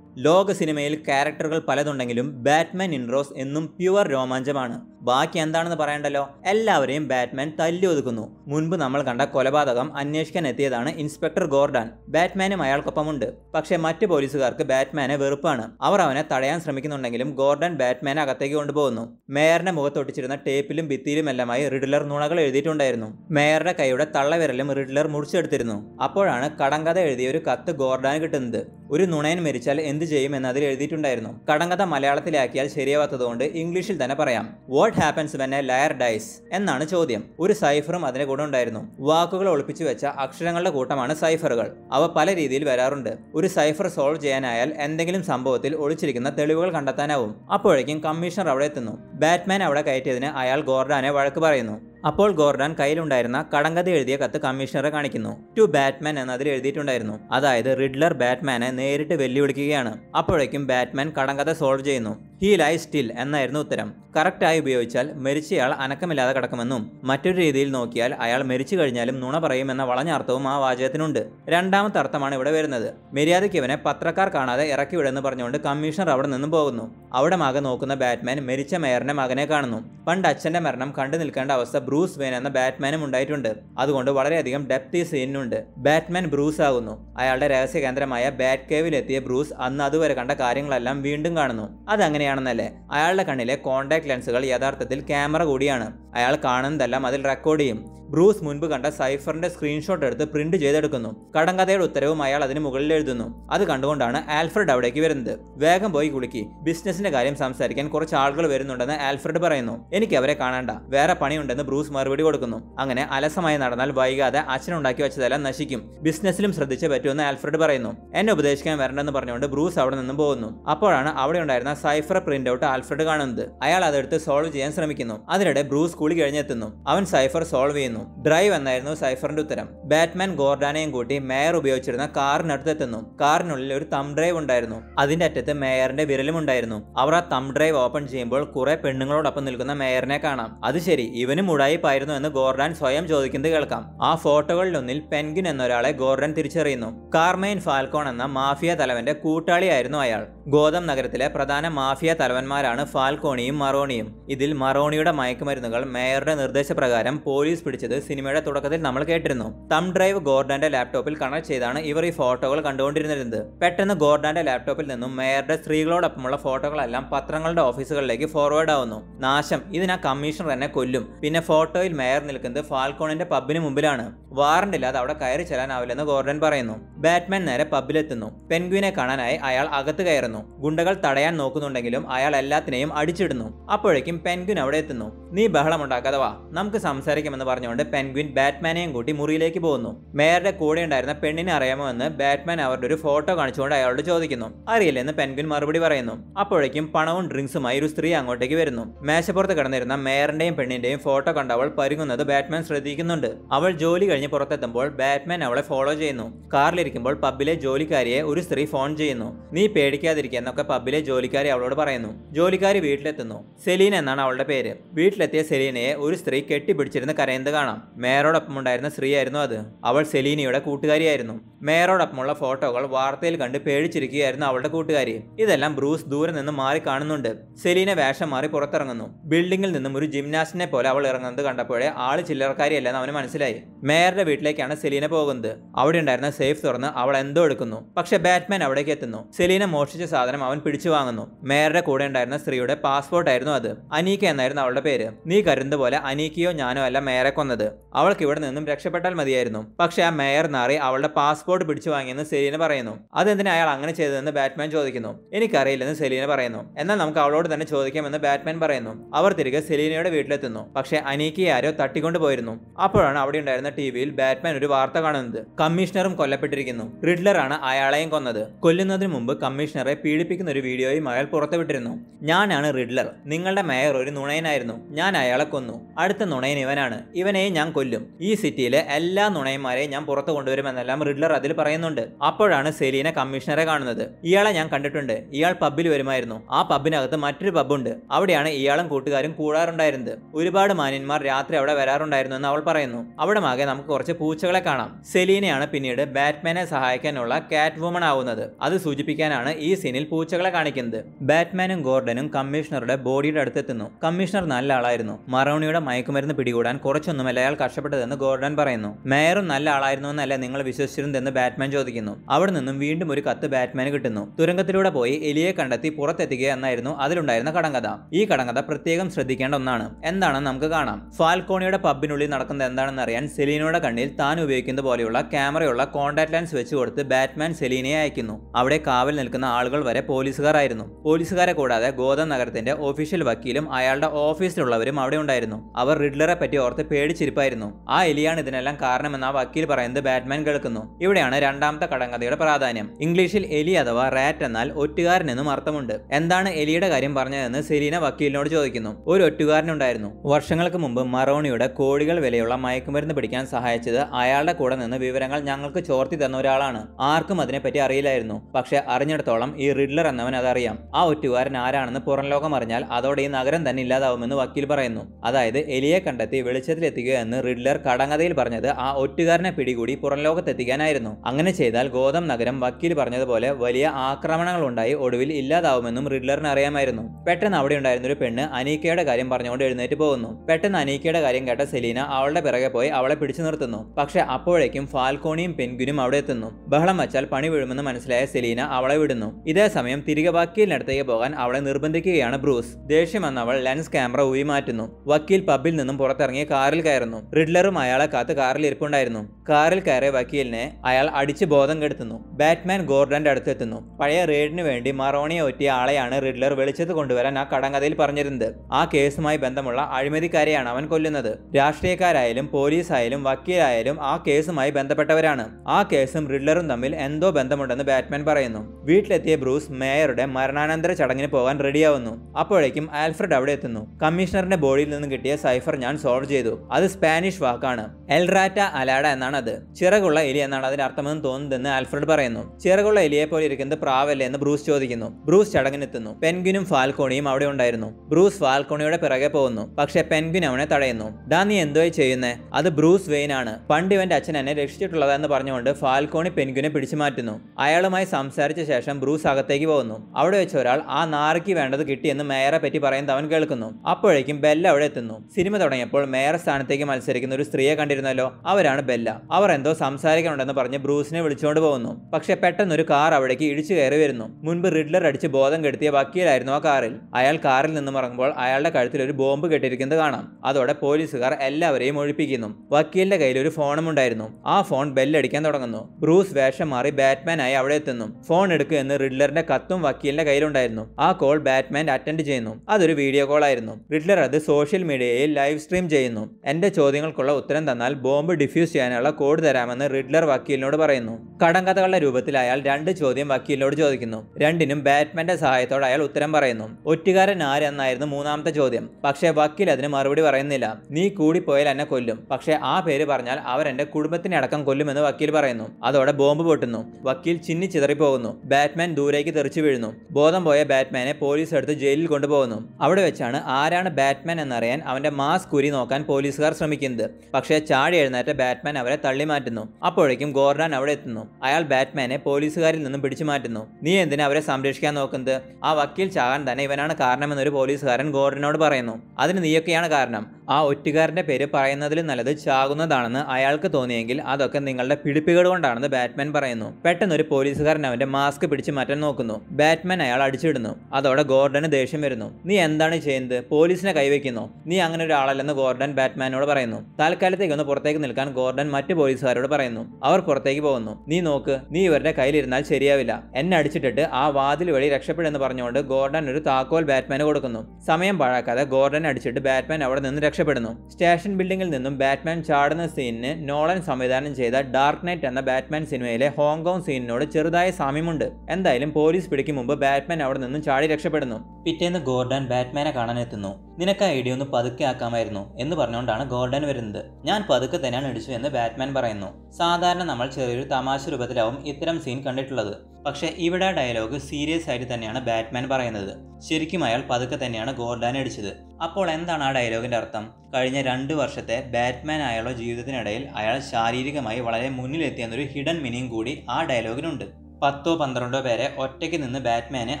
ലോക സിനിമയിൽ ക്യാരക്ടറുകൾ പലതുണ്ടെങ്കിലും ബാറ്റ്മാൻ ഇൻറോസ് എന്നും പ്യുവർ രോമാഞ്ചമാണ്. ബാക്കി എന്താണെന്ന് പറയണ്ടല്ലോ? എല്ലാവരെയും ബാറ്റ്മാൻ തല്ലി ഒതുക്കുന്നു. മുൻപ് നമ്മൾ കണ്ട കൊലപാതകം അന്വേഷിക്കാൻ എത്തിയതാണ് ഇൻസ്പെക്ടർ ഗോർഡൻ. ബാറ്റ്മാനും അയാൾക്കൊപ്പമുണ്ട്. പക്ഷേ മറ്റ് പോലീസുകാർക്ക് ബാറ്റ്മാനെ വെറുപ്പാണ്. അവർ അവനെ തടയാൻ ശ്രമിക്കുന്നുണ്ടെങ്കിലും ഗോർഡൻ ബാറ്റ്മാനെ അകത്തേക്ക് കൊണ്ടുപോകുന്നു. മേയറിന്റെ മുഖത്തൊട്ടിച്ചിരുന്ന ടേപ്പിലും ഭിത്തിയിലും എല്ലാമായി റിഡിലർ നുണകൾ എഴുതിയിട്ടുണ്ടായിരുന്നു. മേയറുടെ കൈയുടെ തള്ളവിരലും റിഡിലർ മുറിച്ചെടുത്തിരുന്നു. അപ്പോഴാണ് കടങ്കഥ എഴുതിയ ഒരു കത്ത് ഗോർഡാന് കിട്ടുന്നത്. ഒരു നുണയൻ മരിച്ചാൽ എന്ത് ചെയ്യും എന്നതിൽ എഴുതിയിട്ടുണ്ടായിരുന്നു. കടങ്കഥ മലയാളത്തിലാക്കിയാൽ ശരിയാവാത്തതുകൊണ്ട് ഇംഗ്ലീഷിൽ തന്നെ പറയാം. What happens when a liar dies എന്നാണ് ചോദ്യം. ഒരു സൈഫറും അതിന്റെ കൂടെ ഉണ്ടായിരുന്നു. വാക്കുകൾ ഒളിപ്പിച്ചു വെച്ച അക്ഷരങ്ങളുടെ കൂട്ടമാണ് സൈഫറുകൾ. അവ പല രീതിയിൽ വരാറുണ്ട്. ഒരു സൈഫർ സോൾവ് ചെയ്യാനായാൽ എന്തെങ്കിലും സംഭവത്തിൽ ഒളിച്ചിരിക്കുന്ന തെളിവുകൾ കണ്ടെത്താനാവും. അപ്പോഴേക്കും കമ്മീഷണർ അവിടെ എത്തുന്നു. ബാറ്റ്മാൻ അവിടെ കയറ്റിയതിന് അയാൾ ഗോർഡാനെ വഴക്ക് പറയുന്നു. അപ്പോൾ ഗോർഡൻ കയ്യിലുണ്ടായിരുന്ന കടങ്കഥ എഴുതിയ കത്ത് കമ്മീഷണറെ കാണിക്കുന്നു. ടു ബാറ്റ്മാൻ എന്നതിൽ എഴുതിയിട്ടുണ്ടായിരുന്നു. അതായത് റിഡ്ലർ ബാറ്റ്മാനെ നേരിട്ട് വെല്ലുവിളിക്കുകയാണ്. അപ്പോഴേക്കും ബാറ്റ്മാൻ കടങ്കഥ സോൾവ് ചെയ്യുന്നു. ഹീ ലൈ സ്റ്റിൽ എന്നായിരുന്നു ഉത്തരം. കറക്റ്റായി ഉപയോഗിച്ചാൽ മരിച്ചയാൾ അനക്കമില്ലാതെ കിടക്കുമെന്നും മറ്റൊരു രീതിയിൽ നോക്കിയാൽ അയാൾ മരിച്ചു കഴിഞ്ഞാലും നുണ പറയുമെന്ന വളഞ്ഞ അർത്ഥവും ആ വാചകത്തിനുണ്ട്. രണ്ടാമത്തെ അർത്ഥമാണ് ഇവിടെ വരുന്നത്. മര്യാദയ്ക്ക് ഇവനെ പത്രക്കാർ കാണാതെ ഇറക്കി വിടുമെന്ന് പറഞ്ഞുകൊണ്ട് കമ്മീഷണർ അവിടെ നിന്നും പോകുന്നു. അവിടെ മകൻ നോക്കുന്ന ബാറ്റ്മാൻ മരിച്ച മേയറിന്റെ മകനെ കാണുന്നു. പണ്ട് അച്ഛന്റെ മരണം കണ്ടു നിൽക്കേണ്ട അവസ്ഥ ബ്രൂസ് വെയിൻ എന്ന ബാറ്റ്മാനും ഉണ്ടായിട്ടുണ്ട്. അതുകൊണ്ട് വളരെയധികം ഡെപ്ത് ഈ സീനിനുണ്ട്. ബാറ്റ്മാൻ ബ്രൂസ് ആകുന്നു. അയാളുടെ രഹസ്യ കേന്ദ്രമായ ബാറ്റ് കേവിലെത്തിയ ബ്രൂസ് അന്ന് അതുവരെ കണ്ട കാര്യങ്ങളെല്ലാം വീണ്ടും കാണുന്നു. അതങ്ങനെയാണെന്നല്ലേ? അയാളുടെ കണ്ണിലെ കോണ്ടാക്ട് ലെൻസുകൾ യഥാർത്ഥത്തിൽ ക്യാമറ കൂടിയാണ്. അയാൾ കാണുന്നതെല്ലാം അതിൽ റെക്കോർഡ് ചെയ്യും. ബ്രൂസ് മുൻപ് കണ്ട സൈഫറിന്റെ സ്ക്രീൻഷോട്ട് എടുത്ത് പ്രിന്റ് ചെയ്തെടുക്കുന്നു. കടങ്കഥയുടെ ഉത്തരവും അയാൾ അതിന് മുകളിൽ എഴുതുന്നു. അത് കണ്ടുകൊണ്ടാണ് ആൽഫ്രഡ് അവിടേക്ക് വരുന്നത്. വേഗം പോയി കുളിക്കി. ബിസിനസിന്റെ കാര്യം സംസാരിക്കാൻ കുറച്ച് ആളുകൾ വരുന്നുണ്ടെന്ന് ആൽഫ്രഡ് പറയുന്നു. എനിക്ക് അവരെ കാണണ്ട. വേറെ പണിയുണ്ടെന്ന് ബ്രൂസ് മറുപടി കൊടുക്കുന്നു. അങ്ങനെ അലസമായി നടന്നാൽ വൈകാതെ അച്ഛനുണ്ടാക്കി വെച്ചതെല്ലാം നശിക്കും. ബിസിനസ്സിലും ശ്രദ്ധിച്ചേ പറ്റുമെന്ന് ആൽഫ്രഡ് പറയുന്നു. എന്നെ ഉപദേശിക്കാൻ വരണ്ടെന്ന് പറഞ്ഞുകൊണ്ട് ബ്രൂസ് അവിടെ നിന്നും പോകുന്നു. അപ്പോഴാണ് അവിടെ ഉണ്ടായിരുന്ന സൈഫർ പ്രിന്റ് ഔട്ട് ആൽഫ്രഡ് കാണുന്നത്. അയാൾ അതെടുത്ത് സോൾവ് ചെയ്യാൻ ശ്രമിക്കുന്നു. അതിനിടെ ബ്രൂസ് കൂളി കഴിഞ്ഞെത്തുന്നു. അവൻ സൈഫർ സോൾവ് ചെയ്യുന്നു. ഡ്രൈവ് എന്നായിരുന്നു സൈഫറിന്റെ ഉത്തരം. ബാറ്റ്മാൻ ഗോർഡാനെയും കൂട്ടി മേയർ ഉപയോഗിച്ചിരുന്ന കാറിനടുത്ത് എത്തുന്നു. കാറിനുള്ളിൽ ഒരു തം ഡ്രൈവ് ഉണ്ടായിരുന്നു. അതിന്റെ അറ്റത്ത് മേയറിന്റെ വിരലും ഉണ്ടായിരുന്നു. അവർ ആ തം ഡ്രൈവ് ഓപ്പൺ ചെയ്യുമ്പോൾ കുറെ പെണ്ണുങ്ങളോടൊപ്പം നിൽക്കുന്ന മേയറിനെ കാണാം. അത് ശരി ഇവനും ഉടായിപ്പായിരുന്നു എന്ന് ഗോർഡൻ സ്വയം ചോദിക്കുന്നത് കേൾക്കാം. ആ ഫോട്ടോകളിലൊന്നിൽ പെൻഗിൻ എന്നൊരാളെ ഗോർഡൻ തിരിച്ചറിയുന്നു. കാർമൈൻ ഫാൽക്കോൺ എന്ന മാഫിയ തലവന്റെ കൂട്ടാളിയായിരുന്നു അയാൾ. ഗോതം നഗരത്തിലെ പ്രധാന മാഫിയ തലവന്മാരാണ് ഫാൽക്കോണിയും മറോണിയും. ഇതിൽ മറോണിയുടെ മയക്കുമരുന്നുകൾ മേയറുടെ നിർദ്ദേശപ്രകാരം പോലീസ് പിടിച്ചത് സിനിമയുടെ തുടക്കത്തിൽ നമ്മൾ കേട്ടിരുന്നു. തം ഡ്രൈവ് ഗോർഡന്റെ ലാപ്ടോപ്പിൽ കണക്ട് ചെയ്താണ് ഇവർ ഈ ഫോട്ടോകൾ കണ്ടുകൊണ്ടിരുന്നത്. പെട്ടെന്ന് ഗോർഡന്റെ ലാപ്ടോപ്പിൽ നിന്നും മേയറുടെ സ്ത്രീകളോടൊപ്പമുള്ള ഫോട്ടോകളെല്ലാം പത്രങ്ങളുടെ ഓഫീസുകളിലേക്ക് ഫോർവേഡ് ആവുന്നു. നാശം. ഇതിനാ കമ്മീഷണർ എന്നെ കൊല്ലും. പിന്നെ ഫോട്ടോയിൽ മേയർ നിൽക്കുന്നത് ഫാൽക്കോണിന്റെ പബ്ബിന് മുമ്പിലാണ്. വാറന്റ് ഇല്ലാതെ അവിടെ കയറി ചെല്ലാനാവില്ലെന്ന് ഗോർഡൻ പറയുന്നു. ബാറ്റ്മാൻ നേരെ പബ്ബിലെത്തുന്നു. പെൻഗ്വിനെ കാണാനായി അയാൾ അകത്ത് കയറുന്നു. ഗുണ്ടകൾ തടയാൻ നോക്കുന്നുണ്ടെങ്കിലും അയാൾ എല്ലാത്തിനെയും അടിച്ചിടുന്നു. അപ്പോഴേക്കും പെൻഗ്വിൻ അവിടെ എത്തുന്നു. നീ ബഹളമുണ്ടാക്കാതെ വാ. നമുക്ക് സംസാരിക്കുമെന്ന് പറഞ്ഞുകൊണ്ട് പെൻഗ്വിൻ ബാറ്റ്മാനെയും കൂട്ടി മുറിയിലേക്ക് പോകുന്നു. മേയറുടെ കൂടെ ഉണ്ടായിരുന്ന പെണ്ണിനെ അറിയാമോ എന്ന് ബാറ്റ്മാൻ അവരുടെ ഒരു ഫോട്ടോ കാണിച്ചുകൊണ്ട് അയാളോട് ചോദിക്കുന്നു. അറിയില്ലെന്ന് പെൻഗ്വിൻ മറുപടി പറയുന്നു. അപ്പോഴേക്കും പണവും ഡ്രിങ്ക്സുമായി ഒരു സ്ത്രീ അങ്ങോട്ടേക്ക് വരുന്നു. മേശപ്പുറത്ത് കിടന്നിരുന്ന മേയറിന്റെയും പെണ്ണിന്റെയും ഫോട്ടോ കണ്ട് അവൾ പരുങ്ങുന്നത് ബാറ്റ്മാൻ ശ്രദ്ധിക്കുന്നുണ്ട്. അവൾ ജോലി കഴിഞ്ഞ് പുറത്തെത്തുമ്പോൾ ബാറ്റ്മാൻ അവളെ ഫോളോ ചെയ്യുന്നു. കാറിലിരിക്കുമ്പോൾ പബ്ബിലെ ജോലിക്കാരിയെ ഒരു സ്ത്രീ ഫോൺ ചെയ്യുന്നു. നീ പേടിക്കാതിരിക്കുക എന്നൊക്കെ പബ്ബിലെ ജോലിക്കാരി അവളോട് പറയുന്നു. ജോലിക്കാരി വീട്ടിലെത്തുന്നു. സെലീന എന്നാണ് അവളുടെ പേര്. വീട്ടിലെത്തിയ സെലീനയെ ഒരു സ്ത്രീ കെട്ടിപ്പിടിച്ചിരുന്ന് കരയുന്നത് കാണാം. മേയറോടൊപ്പം ഉണ്ടായിരുന്ന സ്ത്രീയായിരുന്നു അത്. അവൾ സെലീനയുടെ കൂട്ടുകാരിയായിരുന്നു. മേയറോടൊപ്പമുള്ള ഫോട്ടോകൾ വാർത്തയിൽ കണ്ട് പേടിച്ചിരിക്കുകയായിരുന്നു അവളുടെ കൂട്ടുകാരി. ഇതെല്ലാം ബ്രൂസ് ദൂരെ നിന്ന് മാറി കാണുന്നുണ്ട്. സെലീന വേഷം മാറി പുറത്തിറങ്ങുന്നു. ബിൽഡിംഗിൽ നിന്നും ഒരു ജിംനാസ്റ്റിനെ പോലെ അവൾ ഇറങ്ങുന്നത് കണ്ടപ്പോഴേ ആൾ ചില്ലറക്കാരിയല്ലെന്ന് അവന് മനസ്സിലായി. മേയറുടെ വീട്ടിലേക്കാണ് സെലീന പോകുന്നത്. അവിടെ ഉണ്ടായിരുന്ന സേഫ് തുറന്ന് അവൾ എന്തോ എടുക്കുന്നു. പക്ഷെ ബാറ്റ്മാൻ അവിടേക്ക് എത്തുന്നു. സെലീന മോഷ്ടിച്ച സാധനം അവൻ പിടിച്ചു വാങ്ങുന്നു. മേയറുടെ കൂടെ ഉണ്ടായിരുന്ന സ്ത്രീയുടെ പാസ്പോർട്ട് ആയിരുന്നു അത്. അനീക്ക എന്നായിരുന്നു അവളുടെ പേര്. നീ കരുതുന്ന പോലെ അനീക്കയോ ഞാനോ അല്ല മേയറെ കൊന്നത്. അവൾക്ക് ഇവിടെ നിന്നും രക്ഷപ്പെട്ടാൽ മതിയായിരുന്നു. പക്ഷെ ആ മേയർ നാറി അവളുടെ പാസ്പോർട്ട് പിടിച്ചു വാങ്ങിയെന്ന് സെലീന പറയുന്നു. അതെന്തിനാ അയാൾ അങ്ങനെ ചെയ്തതെന്ന് ബാറ്റ്മാൻ ചോദിക്കുന്നു. എനിക്കറിയില്ലെന്ന് സെലീന പറയുന്നു. എന്നാൽ നമുക്ക് അവളോട് തന്നെ ചോദിക്കാമെന്ന് ബാറ്റ്മാൻ പറയുന്നു. അവർ തിരികെ സെലീനയുടെ വീട്ടിലെത്തുന്നു. പക്ഷെ അനീക്കയെ ആരോ തട്ടിക്കൊണ്ടു പോയിരുന്നു. അപ്പോഴാണ് അവിടെ ഉണ്ടായിരുന്ന ടി വിയിൽ ബാറ്റ്മാൻ ഒരു വാർത്ത കാണുന്നത്. കമ്മീഷണറും കൊല്ലപ്പെട്ടിരിക്കുന്നു. റിഡ്ലറാണ് അയാളെയും കൊന്നത്. കൊല്ലുന്നതിന് മുമ്പ് കമ്മീഷണറെ പീഡിപ്പിക്കുന്ന ഒരു വീഡിയോയും അയാൾ പുറത്തുവിട്ടിരുന്നു. ഞാനാണ് റിഡ്ലർ. നിങ്ങളുടെ മേയർ ഒരു നുണയനായിരുന്നു. ഞാൻ അയാളെ കൊന്നു. അടുത്ത നുണയൻ ഇവനാണ്. ഇവനെയും ഞാൻ കൊല്ലും. ഈ സിറ്റിയിലെ എല്ലാ നുണയന്മാരെയും ഞാൻ പുറത്തു കൊണ്ടുവരുമെന്നെല്ലാം റിഡ്ലർ അതിൽ പറയുന്നുണ്ട്. അപ്പോഴാണ് സെലീന കമ്മീഷണറെ കാണുന്നത്. ഇയാളെ ഞാൻ കണ്ടിട്ടുണ്ട്. ഇയാൾ പബ്ബിൽ വരുമായിരുന്നു. ആ പബ്ബിനകത്ത് മറ്റൊരു പബ്ബുണ്ട്. അവിടെയാണ് ഇയാളും കൂട്ടുകാരും കൂടാറുണ്ടായിരുന്നത്. ഒരുപാട് മാന്യന്മാർ രാത്രി അവിടെ വരാറുണ്ടായിരുന്നു എന്ന് അവൾ പറയുന്നു. അവിടെ മാകെ നമുക്ക് കുറച്ച് പൂച്ചകളെ കാണാം. സെലീനയാണ് പിന്നീട് ബാറ്റ്മാനെ സഹായിക്കാനുള്ള കാറ്റ് വുമൺ ആവുന്നത്. അത് സൂചിപ്പിക്കാനാണ് ഈ സീനിൽ പൂച്ചകളെ കാണിക്കുന്നത്. ബാറ്റ്മാനും ഗോർഡനും കമ്മീഷണറുടെ ബോഡിയുടെ അടുത്തെത്തുന്നു കമ്മീഷണർ നല്ല ആളായിരുന്നു. മറോണിയുടെ മയക്കുമരുന്ന് പിടികൂടാൻ കുറച്ചൊന്നുമല്ല അയാൾ കഷ്ടപ്പെട്ടതെന്ന് ഗോർഡൻ പറയുന്നു. മേയറും നല്ല ആളായിരുന്നു എന്നല്ല നിങ്ങൾ വിശ്വസിച്ചിരുന്നതെന്ന് ബാറ്റ്മാൻ ചോദിക്കുന്നു. അവിടെ നിന്നും വീണ്ടും ഒരു കത്ത് ബാറ്റ്മാന് കിട്ടുന്നു. തുരങ്കത്തിലൂടെ പോയി എലിയെ കണ്ടെത്തി പുറത്തെത്തിക്കുക എന്നായിരുന്നു അതിലുണ്ടായിരുന്ന കടങ്കഥ. ഈ കടങ്കഥ പ്രത്യേകം ശ്രദ്ധിക്കേണ്ട ഒന്നാണ്. എന്താണെന്ന് നമുക്ക് കാണാം. ഫാൽക്കോണിയുടെ പബ്ബിനുള്ളിൽ നടക്കുന്നത് എന്താണെന്ന് അറിയാൻ സെലീനയുടെ കണ്ണിൽ താൻ ഉപയോഗിക്കുന്ന പോലെയുള്ള ക്യാമറയുള്ള കോൺടാക്ട് ലെൻസ് വെച്ച് കൊടുത്ത് ബാറ്റ്മാൻ സെലീനയെ അയക്കുന്നു. അവിടെ കാവൽ നിൽക്കുന്ന ആളുകൾ വരെ പോലീസുകാരായിരുന്നു. പോലീസുകാരെ കൂടാതെ ഗോതം നഗരത്തിന്റെ ഒഫീഷ്യൽ വക്കീലും അയാളുടെ ഓഫീസിലുള്ളവരും അവിടെ ഉണ്ടായിരുന്നു. അവർ റിഡ്ലറെ പറ്റി ഓർത്ത് പേടിച്ചിരിപ്പായിരുന്നു. ആ എലിയാണ് ഇതിനെല്ലാം കാരണമെന്ന് ആ വക്കീൽ പറയുന്നത് ബാറ്റ്മാൻ കേൾക്കുന്നു. ഇവിടെയാണ് രണ്ടാമത്തെ കടങ്കഥയുടെ പ്രാധാന്യം. ഇംഗ്ലീഷിൽ എലി അഥവാ റാറ്റ് എന്നാൽ ഒറ്റുകാരൻ എന്നും അർത്ഥമുണ്ട്. എന്താണ് എലിയുടെ കാര്യം പറഞ്ഞതെന്ന് സെലീന വക്കീലിനോട് ചോദിക്കുന്നു. ഒരു ഒറ്റുകാരനുണ്ടായിരുന്നു. വർഷങ്ങൾക്ക് മുമ്പ് മറോണിയുടെ കോടികൾ വിലയുള്ള മയക്കുമരുന്ന് പിടിക്കാൻ സഹായിച്ചു സഹായിച്ചത് അയാളുടെ കൂടെ നിന്ന് വിവരങ്ങൾ ഞങ്ങൾക്ക് ചോർത്തി തന്ന ഒരാളാണ്. ആർക്കും അതിനെപ്പറ്റി അറിയില്ലായിരുന്നു. പക്ഷെ അറിഞ്ഞിടത്തോളം ഈ റിഡ്ലർ എന്നവൻ അതറിയാം. ആ ഒറ്റുകാരൻ ആരാണെന്ന് പുറം ലോകം അറിഞ്ഞാൽ അതോടെ ഈ നഗരം തന്നെ ഇല്ലാതാവുമെന്ന് വക്കീൽ പറയുന്നു. അതായത് എലിയെ കണ്ടെത്തി വെളിച്ചത്തിലെത്തിക്കുക എന്ന് റിഡ്ലർ കടങ്കഥയിൽ പറഞ്ഞത് ആ ഒറ്റുകാരനെ പിടികൂടി പുറം ലോകത്തെത്തിക്കാനായിരുന്നു. അങ്ങനെ ചെയ്താൽ ഗോതം നഗരം വക്കീൽ പറഞ്ഞതുപോലെ വലിയ ആക്രമണങ്ങൾ ഉണ്ടായി ഒടുവിൽ ഇല്ലാതാവുമെന്നും റിഡ്ലറിന് അറിയാമായിരുന്നു. പെട്ടെന്ന് അവിടെ ഉണ്ടായിരുന്ന ഒരു പെണ്ണ് അനീക്കയുടെ കാര്യം പറഞ്ഞുകൊണ്ട് എഴുന്നേറ്റ് പോകുന്നു. പെട്ടെന്ന് അനീക്കയുടെ കാര്യം കേട്ട സെലീന അവളുടെ പിറകെ പോയി അവളെ പിടിച്ചു നിർത്തുന്നു. പക്ഷെ അപ്പോഴേക്കും ഫാൽക്കോണിയും പെൻഗുനും അവിടെ എത്തുന്നു. ബഹളം വച്ചാൽ പണി വീഴുമെന്ന് മനസ്സിലായ സെലീന അവളെ വിടുന്നു. ഇതേ സമയം തിരികെ വക്കീലിനടുത്തേക്ക് പോകാൻ അവളെ നിർബന്ധിക്കുകയാണ് ബ്രൂസ്. ദേഷ്യം വന്നവൾ ലെൻസ് ക്യാമറ ഊരി മാറ്റുന്നു. വക്കീൽ പബ്ബിൽ നിന്നും പുറത്തിറങ്ങി കാറിൽ കയറുന്നു. റിഡ്ലറും അയാളെ കാത്ത് കാറിൽ ഇരിപ്പുണ്ടായിരുന്നു. കാറിൽ കയറിയ വക്കീലിനെ അയാൾ അടിച്ച് ബോധം കെടുത്തുന്നു. ബാറ്റ്മാൻ ഗോർഡന്റെ അടുത്തെത്തുന്നു പഴയ റെയ്ഡിന് വേണ്ടി മറോണിയെ ഒറ്റിയ ആളെയാണ് റിഡ്ലർ വെളിച്ചത്ത് കൊണ്ടുവരാൻ ആ കടങ്കഥയിൽ പറഞ്ഞിരുന്നത്. ആ കേസുമായി ബന്ധമുള്ള അഴിമതിക്കാരെയാണ് അവൻ കൊല്ലുന്നത്. രാഷ്ട്രീയക്കാരായാലും പോലീസായാലും വക്കീലായാലും ആ കേസുമായി ബന്ധപ്പെട്ടവരാണ്. ആ കേസും റിഡ്ലറും തമ്മിൽ എന്തോ ബന്ധമുണ്ടെന്ന് ബാറ്റ്മാൻ പറയുന്നു. വീട്ടിലെത്തിയ ബ്രൂസ് മേയറുടെ മരണാനന്തര ചടങ്ങിന് പോകാൻ റെഡിയാവുന്നു. അപ്പോഴേക്കും ആൽഫ്രഡ് അവിടെ എത്തുന്നു. കമ്മീഷണറിന്റെ ബോഡിയിൽ നിന്ന് കിട്ടിയ സൈഫർ ഞാൻ സോൾവ് ചെയ്തു. അത് സ്പാനിഷ് വാക്കാണ്. എൽറാറ്റ അലാഡ എന്നാണ് അത് ചിറകുള്ള എലി എന്നാണ് അതിന്റെ അർത്ഥമെന്ന് തോന്നുന്നതെന്ന് ആൽഫ്രഡ് പറയുന്നു. ചിറകുള്ള എലിയെ പോലെ ഇരിക്കുന്നത് പ്രാവല്ലേ എന്ന് ബ്രൂസ് ചോദിക്കുന്നു. ബ്രൂസ് ചടങ്ങിനെത്തുന്നു പെൻഗിനും ഫാൽക്കോണിയും അവിടെ ഉണ്ടായിരുന്നു. ബ്രൂസ് ഫാൽക്കോണിയുടെ പിറകെ പോകുന്നു. പക്ഷേ പെൻഗിൻ അവനെ തടയുന്നു. ഡാ നീ എന്തോ ചെയ്യുന്നേ? അത് ബ്രൂസ് വെയിൻ ആണ് പണ്ട് ഇവന്റെ അച്ഛൻ എന്നെ രക്ഷിച്ചിട്ടുള്ളതെന്ന് പറഞ്ഞുകൊണ്ട് ഫാൽക്കോണി പെൻഗുനെ പിടിച്ചു മാറ്റുന്നു അയാളുമായി സംസാരിച്ച ശേഷം ബ്രൂസ് അകത്തേക്ക് പോകുന്നു. അവിടെ വെച്ച് ഒരാൾ ആ നാറയ്ക്ക് വേണ്ടത് കിട്ടിയെന്ന് മേയറെ പറ്റി പറയുന്നത് അവൻ കേൾക്കുന്നു. അപ്പോഴേക്കും ബെല്ല അവിടെ എത്തുന്നു. സിനിമ തുടങ്ങിയപ്പോൾ മേയറെ സ്ഥാനത്തേക്ക് മത്സരിക്കുന്ന ഒരു സ്ത്രീയെ കണ്ടിരുന്നല്ലോ. അവരാണ് ബെല്ല. അവർ എന്തോ സംസാരിക്കണമെന്ന് പറഞ്ഞ് ബ്രൂസിനെ വിളിച്ചുകൊണ്ട് പോകുന്നു. പക്ഷേ പെട്ടെന്ന് ഒരു കാർ അവിടേക്ക് ഇടിച്ചു കയറി വരുന്നു. മുൻപ് റിഡ്ലർ അടിച്ച് ബോധം കെടുത്തിയ വക്കീലായിരുന്നു ആ കാറിൽ. അയാൾ കാറിൽ നിന്നും ഇറങ്ങുമ്പോൾ അയാളുടെ കഴുത്തിൽ ഒരു ബോംബ് കെട്ടിയിരിക്കുന്നത് കാണാം. അതോടെ പോലീസുകാർ എല്ലാവരെയും ഒഴിപ്പിക്കുന്നു. വക്കീലിന്റെ കയ്യിൽ ഒരു ഫോണും ഉണ്ടായിരുന്നു. ആ ഫോൺ ബെല്ലടിക്കാൻ തുടങ്ങുന്നു. ബ്രൂസ് വേഷം മാറി ബാറ്റ്മാനായി അവിടെ എത്തുന്നു. ഫോൺ എടുക്കുക എന്ന് റിഡ്ലറിന്റെ കത്തും വക്കീലിന്റെ കയ്യിലുണ്ടായിരുന്നു. ആ കോൾ ബാറ്റ്മാൻ അറ്റൻഡ് ചെയ്യുന്നു. അതൊരു വീഡിയോ കോൾ ആയിരുന്നു. റിഡ്ലർ അത് സോഷ്യൽ മീഡിയയിൽ ലൈവ് സ്ട്രീം ചെയ്യുന്നു. എന്റെ ചോദ്യങ്ങൾക്കുള്ള ഉത്തരം തന്നാൽ ബോംബ് ഡിഫ്യൂസ് ചെയ്യാനുള്ള കോഡ് തരാമെന്ന് റിഡ്ലർ വക്കീലിനോട് പറയുന്നു. കടങ്കഥകളുടെ രൂപത്തിൽ അയാൾ രണ്ട് ചോദ്യം വക്കീലിനോട് ചോദിക്കുന്നു. രണ്ടിനും ബാറ്റ്മാന്റെ സഹായത്തോടെ അയാൾ ഉത്തരം പറയുന്നു. ഒറ്റുകാരൻ ആരെന്നായിരുന്നു മൂന്നാമത്തെ ചോദ്യം. പക്ഷേ വക്കീൽ അതിന് മറുപടി പറയുന്നില്ല. നീ കൂടിപ്പോയാൽ എന്നെ കൊല്ലും. പക്ഷേ ആ പേര് പറഞ്ഞാൽ അവരെന്റെ കുടുംബത്തിനെ അടക്കം കൊല്ലുമെന്ന് വക്കീൽ പറയുന്നു. അതോടെ ബോംബ് പൊട്ടുന്നു. വക്കീൽ ചിന്നി ചിതറിപ്പോകുന്നു. ബാറ്റ്മാൻ ദൂരേക്ക് തെറിച്ചു വീഴുന്നു. ബോധം പോയ ബാറ്റ്മാനെ പോലീസ് എടുത്ത് ജയിലിൽ കൊണ്ടുപോകുന്നു. അവിടെ വെച്ചാണ് ആരാണ് ബാറ്റ്മാൻ എന്നറിയാൻ അവന്റെ മാസ്ക് കുരി നോക്കാൻ പോലീസുകാർ ശ്രമിക്കുന്നത്. പക്ഷേ ചാടി എഴുന്നേറ്റ ബാറ്റ്മാൻ അവരെ തള്ളി മാറ്റുന്നു. അപ്പോഴേക്കും ഗോർഡൻ അവിടെ എത്തുന്നു. അയാൾ ബാറ്റ്മാനെ പോലീസുകാരിൽ നിന്നും പിടിച്ചു മാറ്റുന്നു. നീ എന്തിനാ അവരെ സംരക്ഷിക്കാൻ നോക്കുന്നത്? ആ വക്കീൽ ചാകാൻ തന്നെ ഇവനാണ് കാരണമെന്നൊരു പോലീസുകാരൻ ഗോർഡനോട് പറയുന്നു. അതിന് നീയൊക്കെയാണ് കാരണം. ആ ഒറ്റുകാരന്റെ പേര് പറയുന്നതിലും നല്ലത് ചാകുന്നതാണെന്ന് അയാൾക്ക് തോന്നിയെങ്കിൽ അതൊക്കെ നിങ്ങളുടെ പിടിപ്പുകൾ കൊണ്ടാണെന്ന് ബാറ്റ്മാൻ പറയുന്നു. പെട്ടെന്ന് ഒരു പോലീസുകാരൻ അവന്റെ മാസ്ക് പിടിച്ച് മാറ്റാൻ നോക്കുന്നു. ബാറ്റ്മാൻ അയാൾ അടിച്ചിടുന്നു. അതോടെ ഗോർഡന് ദേഷ്യം വരുന്നു. നീ എന്താണ് ചെയ്യുന്നത് പോലീസിനെ കൈവയ്ക്കുന്നു? നീ അങ്ങനെ ഒരാളല്ലെന്ന് ഗോർഡൻ ബാറ്റ്മാനോട് പറയുന്നു. താൽക്കാലത്തേക്ക് ഒന്ന് പുറത്തേക്ക് നിൽക്കാൻ ഗോർഡൻ മറ്റു പോലീസുകാരോട് പറയുന്നു. അവർ പുറത്തേക്ക് പോകുന്നു. നീ നോക്ക് നീ ഇവരുടെ കയ്യിലിരുന്നാൽ ശരിയാവില്ല. എന്നെ അടിച്ചിട്ടിട്ട് ആ വാതിൽ വഴി രക്ഷപ്പെടുമെന്ന് പറഞ്ഞുകൊണ്ട് ഗോർഡൻ ഒരു താക്കോൽ ബാറ്റ്മാന് കൊടുക്കുന്നു. സമയം പാഴാക്കാതെ ഗോർഡൻ അടിച്ചിട്ട് ബാറ്റ്മാൻ അവിടെ നിന്ന് രക്ഷപ്പെടുന്നു. സ്റ്റേഷൻ ബിൽഡിംഗിൽ നിന്നും ബാറ്റ്മാൻ ചാടുന്ന സീനിന് നോളൻ സംവിധാനം ചെയ്ത ഡാർക്ക് നൈറ്റ് എന്ന ബാറ്റ്മാൻ സിനിമയിലെ ഹോങ്കോങ് സീനിനോട് ചെറുതായ സാമ്യമുണ്ട്. എന്തായാലും പോലീസ് പിടിക്കും മുമ്പ് ബാറ്റ്മാൻ അവിടെ നിന്നും ചാടി രക്ഷപ്പെടുന്നു. പിറ്റേന്ന് ഗോർഡൻ ബാറ്റ്മാനെ കാണാൻ എത്തുന്നു നിനക്ക് ഐഡിയ ഒന്ന് പതുക്കെ ആക്കാമായിരുന്നു എന്ന് പറഞ്ഞുകൊണ്ടാണ് ഗോർഡൻ വരുന്നത്. ഞാൻ പതുക്കെ തന്നെയാണ് ഇടിച്ചു എന്ന് ബാറ്റ്മാൻ പറയുന്നു. സാധാരണ നമ്മൾ ചെറിയൊരു തമാശ രൂപത്തിലാവും ഇത്തരം സീൻ കണ്ടിട്ടുള്ളത്. പക്ഷേ ഇവിടെ ഡയലോഗ് സീരിയസ് ആയിട്ട് തന്നെയാണ് ബാറ്റ്മാൻ പറയുന്നത്. ശരിക്കും അയാൾ പതുക്കെ തന്നെയാണ് ഗോർഡാൻ അടിച്ചത്. അപ്പോൾ എന്താണ് ആ ഡയലോഗിന്റെ അർത്ഥം? കഴിഞ്ഞ രണ്ട് വർഷത്തെ ബാറ്റ്മാൻ അയാളുടെ ജീവിതത്തിനിടയിൽ അയാൾ ശാരീരികമായി വളരെ മുന്നിലെത്തിയെന്നൊരു ഹിഡൻ മീനിങ് കൂടി ആ ഡയലോഗിനുണ്ട്. പത്തോ പന്ത്രണ്ടോ പേരെ ഒറ്റയ്ക്ക് നിന്ന് ബാറ്റ്മാനെ